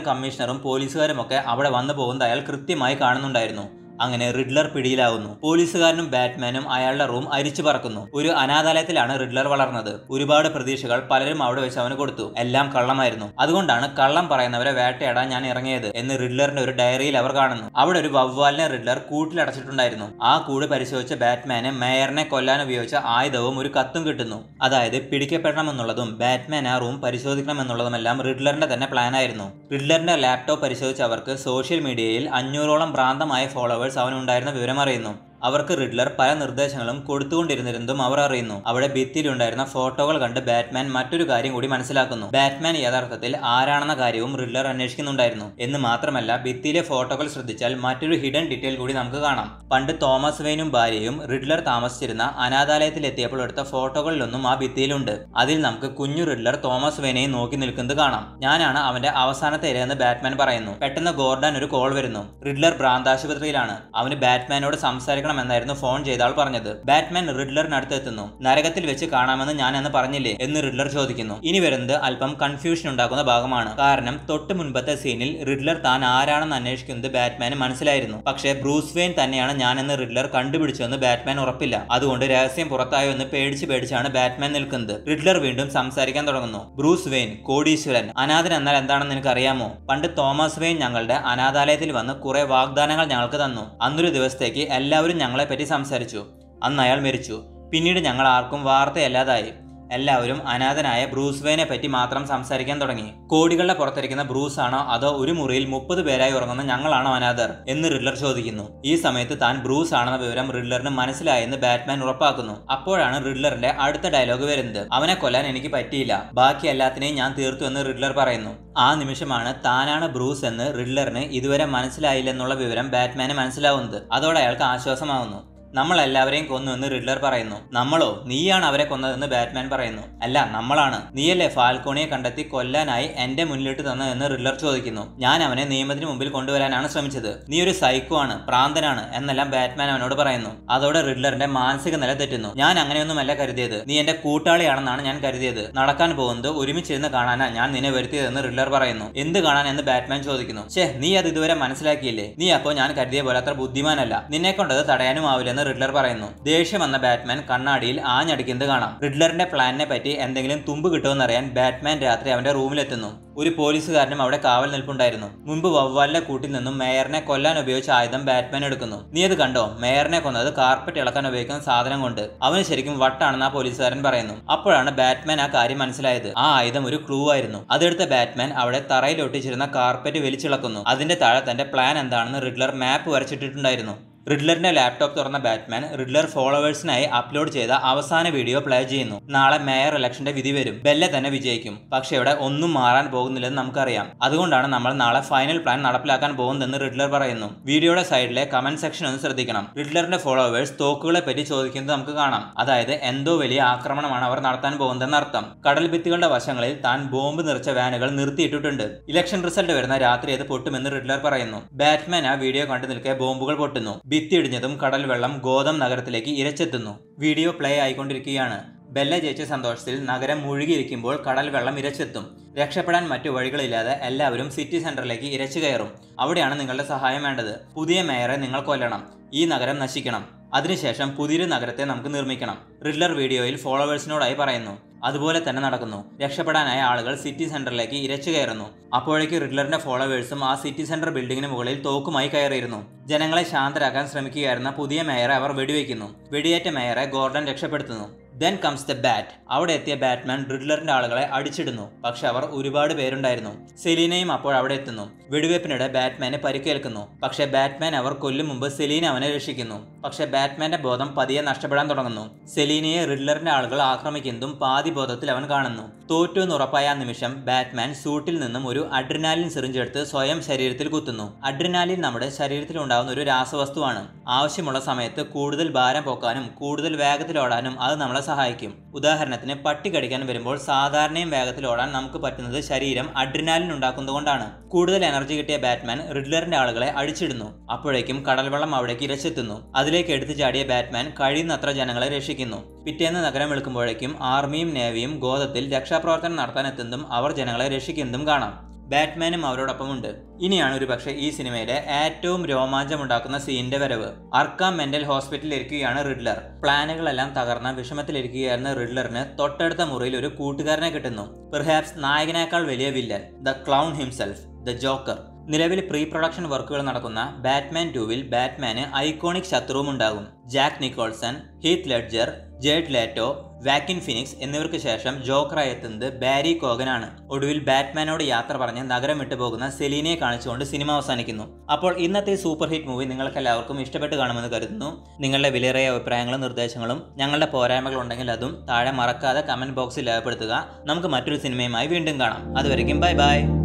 കമ്മീഷണറും പോലീസുകാരും ഒക്കെ അവിടെ വന്നു പോകുന്നത് അയാൾ കൃത്യമായി കാണുന്നുണ്ടായിരുന്നു. അങ്ങനെ റിഡ്ലർ പിടിയിലാവുന്നു. പോലീസുകാരനും ബാറ്റ്മാനും അയാളുടെ റൂം അരിച്ചു പറക്കുന്നു. ഒരു അനാഥാലയത്തിലാണ് റിഡ്ലർ വളർന്നത്. ഒരുപാട് പ്രതീക്ഷകൾ പലരും അവിടെ വെച്ച് അവന് കൊടുത്തു. എല്ലാം കള്ളമായിരുന്നു. അതുകൊണ്ടാണ് കള്ളം പറയുന്നവരെ വേട്ടയാടാൻ ഞാൻ ഇറങ്ങിയത് എന്ന് റിഡ്ലറിന്റെ ഒരു ഡയറിയിൽ അവർ കാണുന്നു. അവിടെ ഒരു വവ്വാലിനെ റിഡ്ലർ കൂട്ടിലടച്ചിട്ടുണ്ടായിരുന്നു. ആ കൂട് പരിശോധിച്ച ബാറ്റ്മാനെ മേയറിനെ കൊല്ലാൻ ഉപയോഗിച്ച ആയുധവും ഒരു കത്തും കിട്ടുന്നു. അതായത് പിടിക്കപ്പെടണമെന്നുള്ളതും ബാറ്റ്മാൻ ആ റൂം പരിശോധിക്കണമെന്നുള്ളതുമെല്ലാം റിഡ്ലറിന്റെ തന്നെ പ്ലാനായിരുന്നു റിഡ്ലറിന്റെ ലാപ്ടോപ്പ് പരിശോധിച്ച അവർക്ക് സോഷ്യൽ മീഡിയയിൽ അഞ്ഞൂറോളം ഭ്രാന്തമായ ഫോളോവേഴ്സ് അവനുണ്ടായിരുന്ന വിവരം അറിയുന്നു. അവർക്ക് റിഡ്ലർ പല നിർദ്ദേശങ്ങളും കൊടുത്തുകൊണ്ടിരുന്നിരുന്നതും അവർ അറിയുന്നു. അവിടെ ഭിത്തിയിലുണ്ടായിരുന്ന ഫോട്ടോകൾ കണ്ട് ബാറ്റ്മാൻ മറ്റൊരു കാര്യം കൂടി മനസ്സിലാക്കുന്നു. ബാറ്റ്മാൻ യഥാർത്ഥത്തിൽ ആരാണെന്ന കാര്യവും റിഡ്ലർ അന്വേഷിക്കുന്നുണ്ടായിരുന്നു. എന്ന് മാത്രമല്ല ഭിത്തിയിലെ ഫോട്ടോകൾ ശ്രദ്ധിച്ചാൽ മറ്റൊരു ഹിഡൻ ഡീറ്റെയിൽ കൂടി നമുക്ക് കാണാം. പണ്ട് തോമസ് വെയിനും ഭാര്യയും റിഡ്ലർ താമസിച്ചിരുന്ന അനാഥാലയത്തിൽ എത്തിയപ്പോൾ എടുത്ത ഫോട്ടോകളിലൊന്നും ആ ഭിത്തിയിലുണ്ട്. അതിൽ നമുക്ക് കുഞ്ഞു റിഡ്ലർ തോമസ് വെയിനെയും നോക്കി നിൽക്കുന്നത് കാണാം. ഞാനാണ് അവന്റെ അവസാനത്തെ ഇരയെന്ന് ബാറ്റ്മാൻ പറയുന്നു. പെട്ടെന്ന് ഗോർഡൻ ഒരു കോൾ വരുന്നു. റിഡ്ലർ ഭ്രാന്താശുപത്രിയിലാണ്. അവന് ബാറ്റ്മാനോട് സംസാരിക്കണം എന്നായിരുന്നു ഫോൺ ചെയ്ത ആൾ പറഞ്ഞത്. ബാറ്റ്മാൻ റിഡ്ലറിനടുത്ത് എത്തുന്നു നരകത്തിൽ വെച്ച് കാണാമെന്ന് ഞാൻ എന്ന് പറഞ്ഞില്ലേ? എന്ന് റിഡ്ലർ ചോദിക്കുന്നു. ഇനി വരുന്നത് അല്പം കൺഫ്യൂഷൻ ഉണ്ടാക്കുന്ന ഭാഗമാണ്. കാരണം തൊട്ട് മുൻപത്തെ സീനിൽ റിഡ്ലർ താൻ ആരാണെന്ന് അന്വേഷിക്കുന്നത് ബാറ്റ്മാന് മനസ്സിലായിരുന്നു. പക്ഷേ ബ്രൂസ് വെയിൻ തന്നെയാണ് ഞാനെന്ന് റിഡ്ലർ കണ്ടുപിടിച്ചെന്ന് ബാറ്റ്മാൻ ഉറപ്പില്ല. അതുകൊണ്ട് രഹസ്യം പുറത്തായോ എന്ന് പേടിച്ച് പേടിച്ചാണ് ബാറ്റ്മാൻ നിൽക്കുന്നത്. റിഡ്ലർ വീണ്ടും സംസാരിക്കാൻ തുടങ്ങുന്നു. ബ്രൂസ് വെയിൻ കോടീശ്വരൻ അനാഥൻ എന്നാൽ എന്താണെന്ന് നിനക്കറിയാമോ? പണ്ട് തോമസ് വെയിൻ ഞങ്ങളുടെ അനാഥാലയത്തിൽ വന്ന് കുറെ വാഗ്ദാനങ്ങൾ ഞങ്ങൾക്ക് തന്നു. അന്നൊരു ദിവസത്തേക്ക് എല്ലാവരും ഞങ്ങളെ പറ്റി സംസാരിച്ചു. അന്ന് അയാൾ മരിച്ചു. പിന്നീട് ഞങ്ങൾ ആർക്കും വാർത്തയല്ലാതായി. എല്ലാവരും അനാഥനായ ബ്രൂസ് വെയിനെ പറ്റി മാത്രം സംസാരിക്കാൻ തുടങ്ങി. കോടികളുടെ പുറത്തിരിക്കുന്ന ബ്രൂസ് ആണോ അതോ ഒരു മുറിയിൽ മുപ്പത് പേരായി ഉറങ്ങുന്ന ഞങ്ങളാണോ അനാഥർ? എന്ന് റിഡ്ലർ ചോദിക്കുന്നു. ഈ സമയത്ത് താൻ ബ്രൂസ് ആണെന്ന വിവരം റിഡ്ലറിന് മനസ്സിലായെന്ന് ബാറ്റ്മാൻ ഉറപ്പാക്കുന്നു. അപ്പോഴാണ് റിഡ്ലറിന്റെ അടുത്ത ഡയലോഗ് വരുന്നത്. അവനെ കൊല്ലാൻ എനിക്ക് പറ്റിയില്ല. ബാക്കി എല്ലാത്തിനെയും ഞാൻ തീർത്തു എന്ന് റിഡ്ലർ പറയുന്നു. ആ നിമിഷമാണ് താനാണ് ബ്രൂസ് എന്ന് റിഡ്ലറിന് ഇതുവരെ മനസ്സിലായില്ലെന്നുള്ള വിവരം ബാറ്റ്മാന് മനസ്സിലാവുന്നത്. അതോടെ അയാൾക്ക് ആശ്വാസമാവുന്നു. നമ്മൾ എല്ലാവരെയും കൊന്നു എന്ന് റിഡ്ലർ പറയുന്നു. നമ്മളോ? നീയാണ് അവരെ കൊന്നതെന്ന് ബാറ്റ്മാൻ പറയുന്നു. അല്ല നമ്മളാണ്. നീയല്ലേ ഫാൽക്കോണിയെ കണ്ടെത്തി കൊല്ലാനായി എന്റെ മുന്നിലിട്ട് തന്നതെന്ന് റിഡ്ലർ ചോദിക്കുന്നു. ഞാൻ അവനെ നിയമത്തിന് മുമ്പിൽ കൊണ്ടുവരാനാണ് ശ്രമിച്ചത്. നീ ഒരു സൈക്കോ ആണ് പ്രാന്തനാണ് എന്നെല്ലാം ബാറ്റ്മാൻ അവനോട് പറയുന്നു. അതോടെ റിഡ്ലറിന്റെ മാനസിക നില തെറ്റുന്നു. ഞാൻ അങ്ങനെയൊന്നുമല്ല കരുതിയത്. നീ എന്റെ കൂട്ടാളിയാണെന്നാണ് ഞാൻ കരുതിയത്. നടക്കാൻ പോകുന്നത് ഒരുമിച്ചിരുന്ന് കാണാനാ ഞാൻ നിന്നെ വരുത്തിയതെന്ന് റിഡ്ലർ പറയുന്നു. എന്ത് കാണാൻ എന്ന് ബാറ്റ്മാൻ ചോദിക്കുന്നു. ഷേ നീ അത് ഇതുവരെ മനസ്സിലാക്കിയില്ലേ? നീ അപ്പോ ഞാൻ കരുതിയ പോലെ അത്ര ബുദ്ധിമാനല്ല. നിന്നെ കൊണ്ടത് തടയാനും ആവില്ലെന്ന് റിഡ്ലർ പറയുന്നു. ദേഷ്യം വന്ന ബാറ്റ്മാൻ കണ്ണാടിയിൽ ആഞ്ഞടിക്കുന്നത് കാണാം. റിഡ്ലറിന്റെ പ്ലാനിനെ പറ്റി എന്തെങ്കിലും തുമ്പ് കിട്ടുമെന്നറിയാൻ ബാറ്റ്മാൻ രാത്രി അവന്റെ റൂമിലെത്തുന്നു. ഒരു പോലീസുകാരനും അവിടെ കാവൽ നിൽപ്പുണ്ടായിരുന്നു. മുമ്പ് വവ്വാലിന്റെ കൂട്ടിൽ നിന്നും മേയറിനെ കൊല്ലാൻ ഉപയോഗിച്ച ആയുധം ബാറ്റ്മാൻ എടുക്കുന്നു. നീ അത് കണ്ടോ? മേയറിനെ കൊന്നത് കാർപ്പറ്റ് ഇളക്കാൻ ഉപയോഗിക്കുന്ന സാധനം കൊണ്ട്. അവന് ശരിക്കും വട്ടാണെന്ന് ആ പോലീസുകാരൻ പറയുന്നു. അപ്പോഴാണ് ബാറ്റ്മാൻ ആ കാര്യം മനസ്സിലായത്. ആ ആയുധം ഒരു ക്ലൂ ആയിരുന്നു. അതെടുത്ത ബാറ്റ്മാൻ അവിടെ തറയിൽ ഒട്ടിച്ചിരുന്ന കാർപ്പറ്റ് വലിച്ചിളക്കുന്നു. അതിന്റെ താഴെ തന്റെ പ്ലാൻ എന്താണെന്ന് റിഡ്ലർ മാപ്പ് വരച്ചിട്ടിട്ടുണ്ടായിരുന്നു. റിഡ്ലറിന്റെ ലാപ്ടോപ്പ് തുറന്ന ബാറ്റ്മാൻ റിഡ്ലർ ഫോളോവേഴ്സിനായി അപ്ലോഡ് ചെയ്ത അവസാന വീഡിയോ പ്ലേ ചെയ്യുന്നു. നാളെ മേയർ ഇലക്ഷന്റെ വിധി വരും. ബെല്ലെ തന്നെ വിജയിക്കും. പക്ഷേ ഇവിടെ ഒന്നും മാറാൻ പോകുന്നില്ലെന്ന് നമുക്കറിയാം. അതുകൊണ്ടാണ് നമ്മൾ നാളെ ഫൈനൽ പ്ലാൻ നടപ്പിലാക്കാൻ പോകുന്നതെന്ന് റിഡ്ലർ പറയുന്നു. വീഡിയോയുടെ സൈഡിലെ കമന്റ് സെക്ഷൻ ഒന്ന് ശ്രദ്ധിക്കണം. റിഡ്ലറിന്റെ ഫോളോവേഴ്സ് തോക്കുകളെ പറ്റി ചോദിക്കുന്നത് നമുക്ക് കാണാം. അതായത് എന്തോ വലിയ ആക്രമണമാണ് അവർ നടത്താൻ പോകുന്നതെന്ന് അർത്ഥം. കടൽ ഭിത്തികളുടെ വശങ്ങളിൽ താൻ ബോംബ് നിറച്ച വാനുകൾ നിർത്തിയിട്ടിട്ടുണ്ട്. ഇലക്ഷൻ റിസൾട്ട് വരുന്ന രാത്രി അത് പൊട്ടുമെന്ന് റിഡ്ലർ പറയുന്നു. ബാറ്റ്മാൻ ആ വീഡിയോ കണ്ടു നിൽക്കെ ബോംബുകൾ പൊട്ടുന്നു. ഭിത്തിയിടിഞ്ഞതും കടൽ വെള്ളം ഗോതം നഗരത്തിലേക്ക് ഇരച്ചെത്തുന്നു. വീഡിയോ പ്ലേ ആയിക്കൊണ്ടിരിക്കുകയാണ്. ബെല്ല ജയിച്ച സന്തോഷത്തിൽ നഗരം മുഴുകിയിരിക്കുമ്പോൾ കടൽ വെള്ളം ഇരച്ചെത്തും. രക്ഷപ്പെടാൻ മറ്റു വഴികളില്ലാതെ എല്ലാവരും സിറ്റി സെന്ററിലേക്ക് ഇരച്ചു കയറും. അവിടെയാണ് നിങ്ങളുടെ സഹായം വേണ്ടത്. പുതിയ മേയറെ നിങ്ങൾ കൊല്ലണം. ഈ നഗരം നശിക്കണം. അതിനുശേഷം പുതിയൊരു നഗരത്തെ നമുക്ക് നിർമ്മിക്കണം. റിഡ്ലർ വീഡിയോയിൽ ഫോളോവേഴ്സിനോടായി പറയുന്നു. അതുപോലെ തന്നെ നടക്കുന്നു. രക്ഷപ്പെടാനായ ആളുകൾ സിറ്റി സെന്ററിലേക്ക് ഇരച്ചു കയറുന്നു. അപ്പോഴേക്ക് റിഡ്ലറിന്റെ ഫോളോവേഴ്സും ആ സിറ്റി സെന്റർ ബിൽഡിംഗിന് മുകളിൽ തോക്കുമായി കയറിയിരുന്നു. ജനങ്ങളെ ശാന്തരാക്കാൻ ശ്രമിക്കുകയായിരുന്ന പുതിയ മേയറെ അവർ വെടിവെക്കുന്നു. വെടിയേറ്റ മേയറെ ഗോർഡൻ രക്ഷപ്പെടുത്തുന്നു. ദെൻ കംസ് ദ ബാറ്റ് അവിടെ എത്തിയ ബാറ്റ്മാൻ റിഡ്ലറിന്റെ ആളുകളെ അടിച്ചിടുന്നു. പക്ഷെ അവർ ഒരുപാട് പേരുണ്ടായിരുന്നു. സെലീനയും അപ്പോൾ അവിടെ എത്തുന്നു. വെടിവെപ്പിനിടെ ബാറ്റ്മാനെ പരിക്കേൽക്കുന്നു. പക്ഷെ ബാറ്റ്മാൻ അവർ കൊല്ലും മുമ്പ് സെലീന അവനെ രക്ഷിക്കുന്നു. പക്ഷെ ബാറ്റ്മാന്റെ ബോധം പതിയെ നഷ്ടപ്പെടാൻ തുടങ്ങുന്നു. സെലീനയെ റിഡ്ലറിന്റെ ആളുകൾ ആക്രമിക്കുന്നതും പാതി ബോധത്തിൽ അവൻ കാണുന്നു. തോറ്റു എന്ന് ഉറപ്പായ ആ നിമിഷം ബാറ്റ്മാൻ സൂട്ടിൽ നിന്നും ഒരു അഡ്രിനാലിൻ സിറിഞ്ചെടുത്ത് സ്വയം ശരീരത്തിൽ കുത്തുന്നു. അഡ്രിനാലിൻ നമ്മുടെ ശരീരത്തിൽ ഉണ്ടാകുന്ന ഒരു രാസവസ്തുവാണ്. ആവശ്യമുള്ള സമയത്ത് കൂടുതൽ ഭാരം പോക്കാനും കൂടുതൽ വേഗത്തിൽ ഓടാനും അത് നമ്മളെ സഹായിക്കും. ഉദാഹരണത്തിന് പട്ടി കടിക്കാൻ വരുമ്പോൾ സാധാരണയും വേഗത്തിൽ ഓടാൻ നമുക്ക് പറ്റുന്നത് ശരീരം അഡ്രിനാലിൻ ഉണ്ടാക്കുന്നതുകൊണ്ടാണ്. കൂടുതൽ എനർജി കിട്ടിയ ബാറ്റ്മാൻ റിഡ്ലറിന്റെ ആളുകളെ അടിച്ചിടുന്നു. അപ്പോഴേക്കും കടൽവെള്ളം അവിടേക്ക് ഇരച്ചെത്തുന്നു. അതിലേക്ക് എടുത്തു ചാടിയ ബാറ്റ്മാൻ കഴിയുന്നത്ര ജനങ്ങളെ രക്ഷിക്കുന്നു. പിറ്റേന്ന് നഗരം വെളുക്കുമ്പോഴേക്കും ആർമിയും നേവിയും ഗോതത്തിൽ രക്ഷാപ്രവർത്തനം നടത്താനെത്തുന്നതും അവർ ജനങ്ങളെ രക്ഷിക്കുന്നതും കാണാം. ബാറ്റ്മാനും അവരോടൊപ്പമുണ്ട്. ഇനിയാണ് ഒരു പക്ഷേ ഈ സിനിമയിലെ ഏറ്റവും രോമാഞ്ചമുണ്ടാക്കുന്ന സീനിന്റെ വരവ്. അർക്കാം മെന്റൽ ഹോസ്പിറ്റലിൽ ഇരിക്കുകയാണ് റിഡ്ലർ. പ്ലാനുകളെല്ലാം തകർന്ന വിഷമത്തിലിരിക്കുകയായിരുന്ന റിഡ്ലറിന് തൊട്ടടുത്ത മുറിയിൽ ഒരു കൂട്ടുകാരനെ കിട്ടുന്നു. പെർഹാപ്സ് നായകനേക്കാൾ വലിയ villain the clown himself the joker. നിലവിൽ പ്രീ പ്രൊഡക്ഷൻ വർക്കുകൾ നടക്കുന്ന ബാറ്റ്മാൻ ടൂവിൽ ബാറ്റ്മാന് ഐക്കോണിക് ശത്രുവും ഉണ്ടാകും Jack Nicholson Heath Ledger Jared Leto Joaquin Phoenix എന്നിവർക്ക് ശേഷം ജോക്കറായി എത്തുന്നത് ബാരി കോഗനാണ്. ഒടുവിൽ ബാറ്റ്മാനോട് യാത്ര പറഞ്ഞ് നഗരം വിട്ടു പോകുന്ന സെലീനയെ കാണിച്ചുകൊണ്ട് സിനിമ അവസാനിക്കുന്നു. അപ്പോൾ ഇന്നത്തെ സൂപ്പർ ഹിറ്റ് മൂവി നിങ്ങൾക്ക് എല്ലാവർക്കും ഇഷ്ടപ്പെട്ട് കാണുമെന്ന് കരുതുന്നു. നിങ്ങളുടെ വിലയേറിയ അഭിപ്രായങ്ങളും നിർദ്ദേശങ്ങളും ഞങ്ങളുടെ പോരായ്മകൾ ഉണ്ടെങ്കിൽ അതും താഴെ മറക്കാതെ കമന്റ് ബോക്സിൽ രേഖപ്പെടുത്തുക. നമുക്ക് മറ്റൊരു സിനിമയുമായി വീണ്ടും കാണാം. അതുവരെയും ബൈ ബൈ.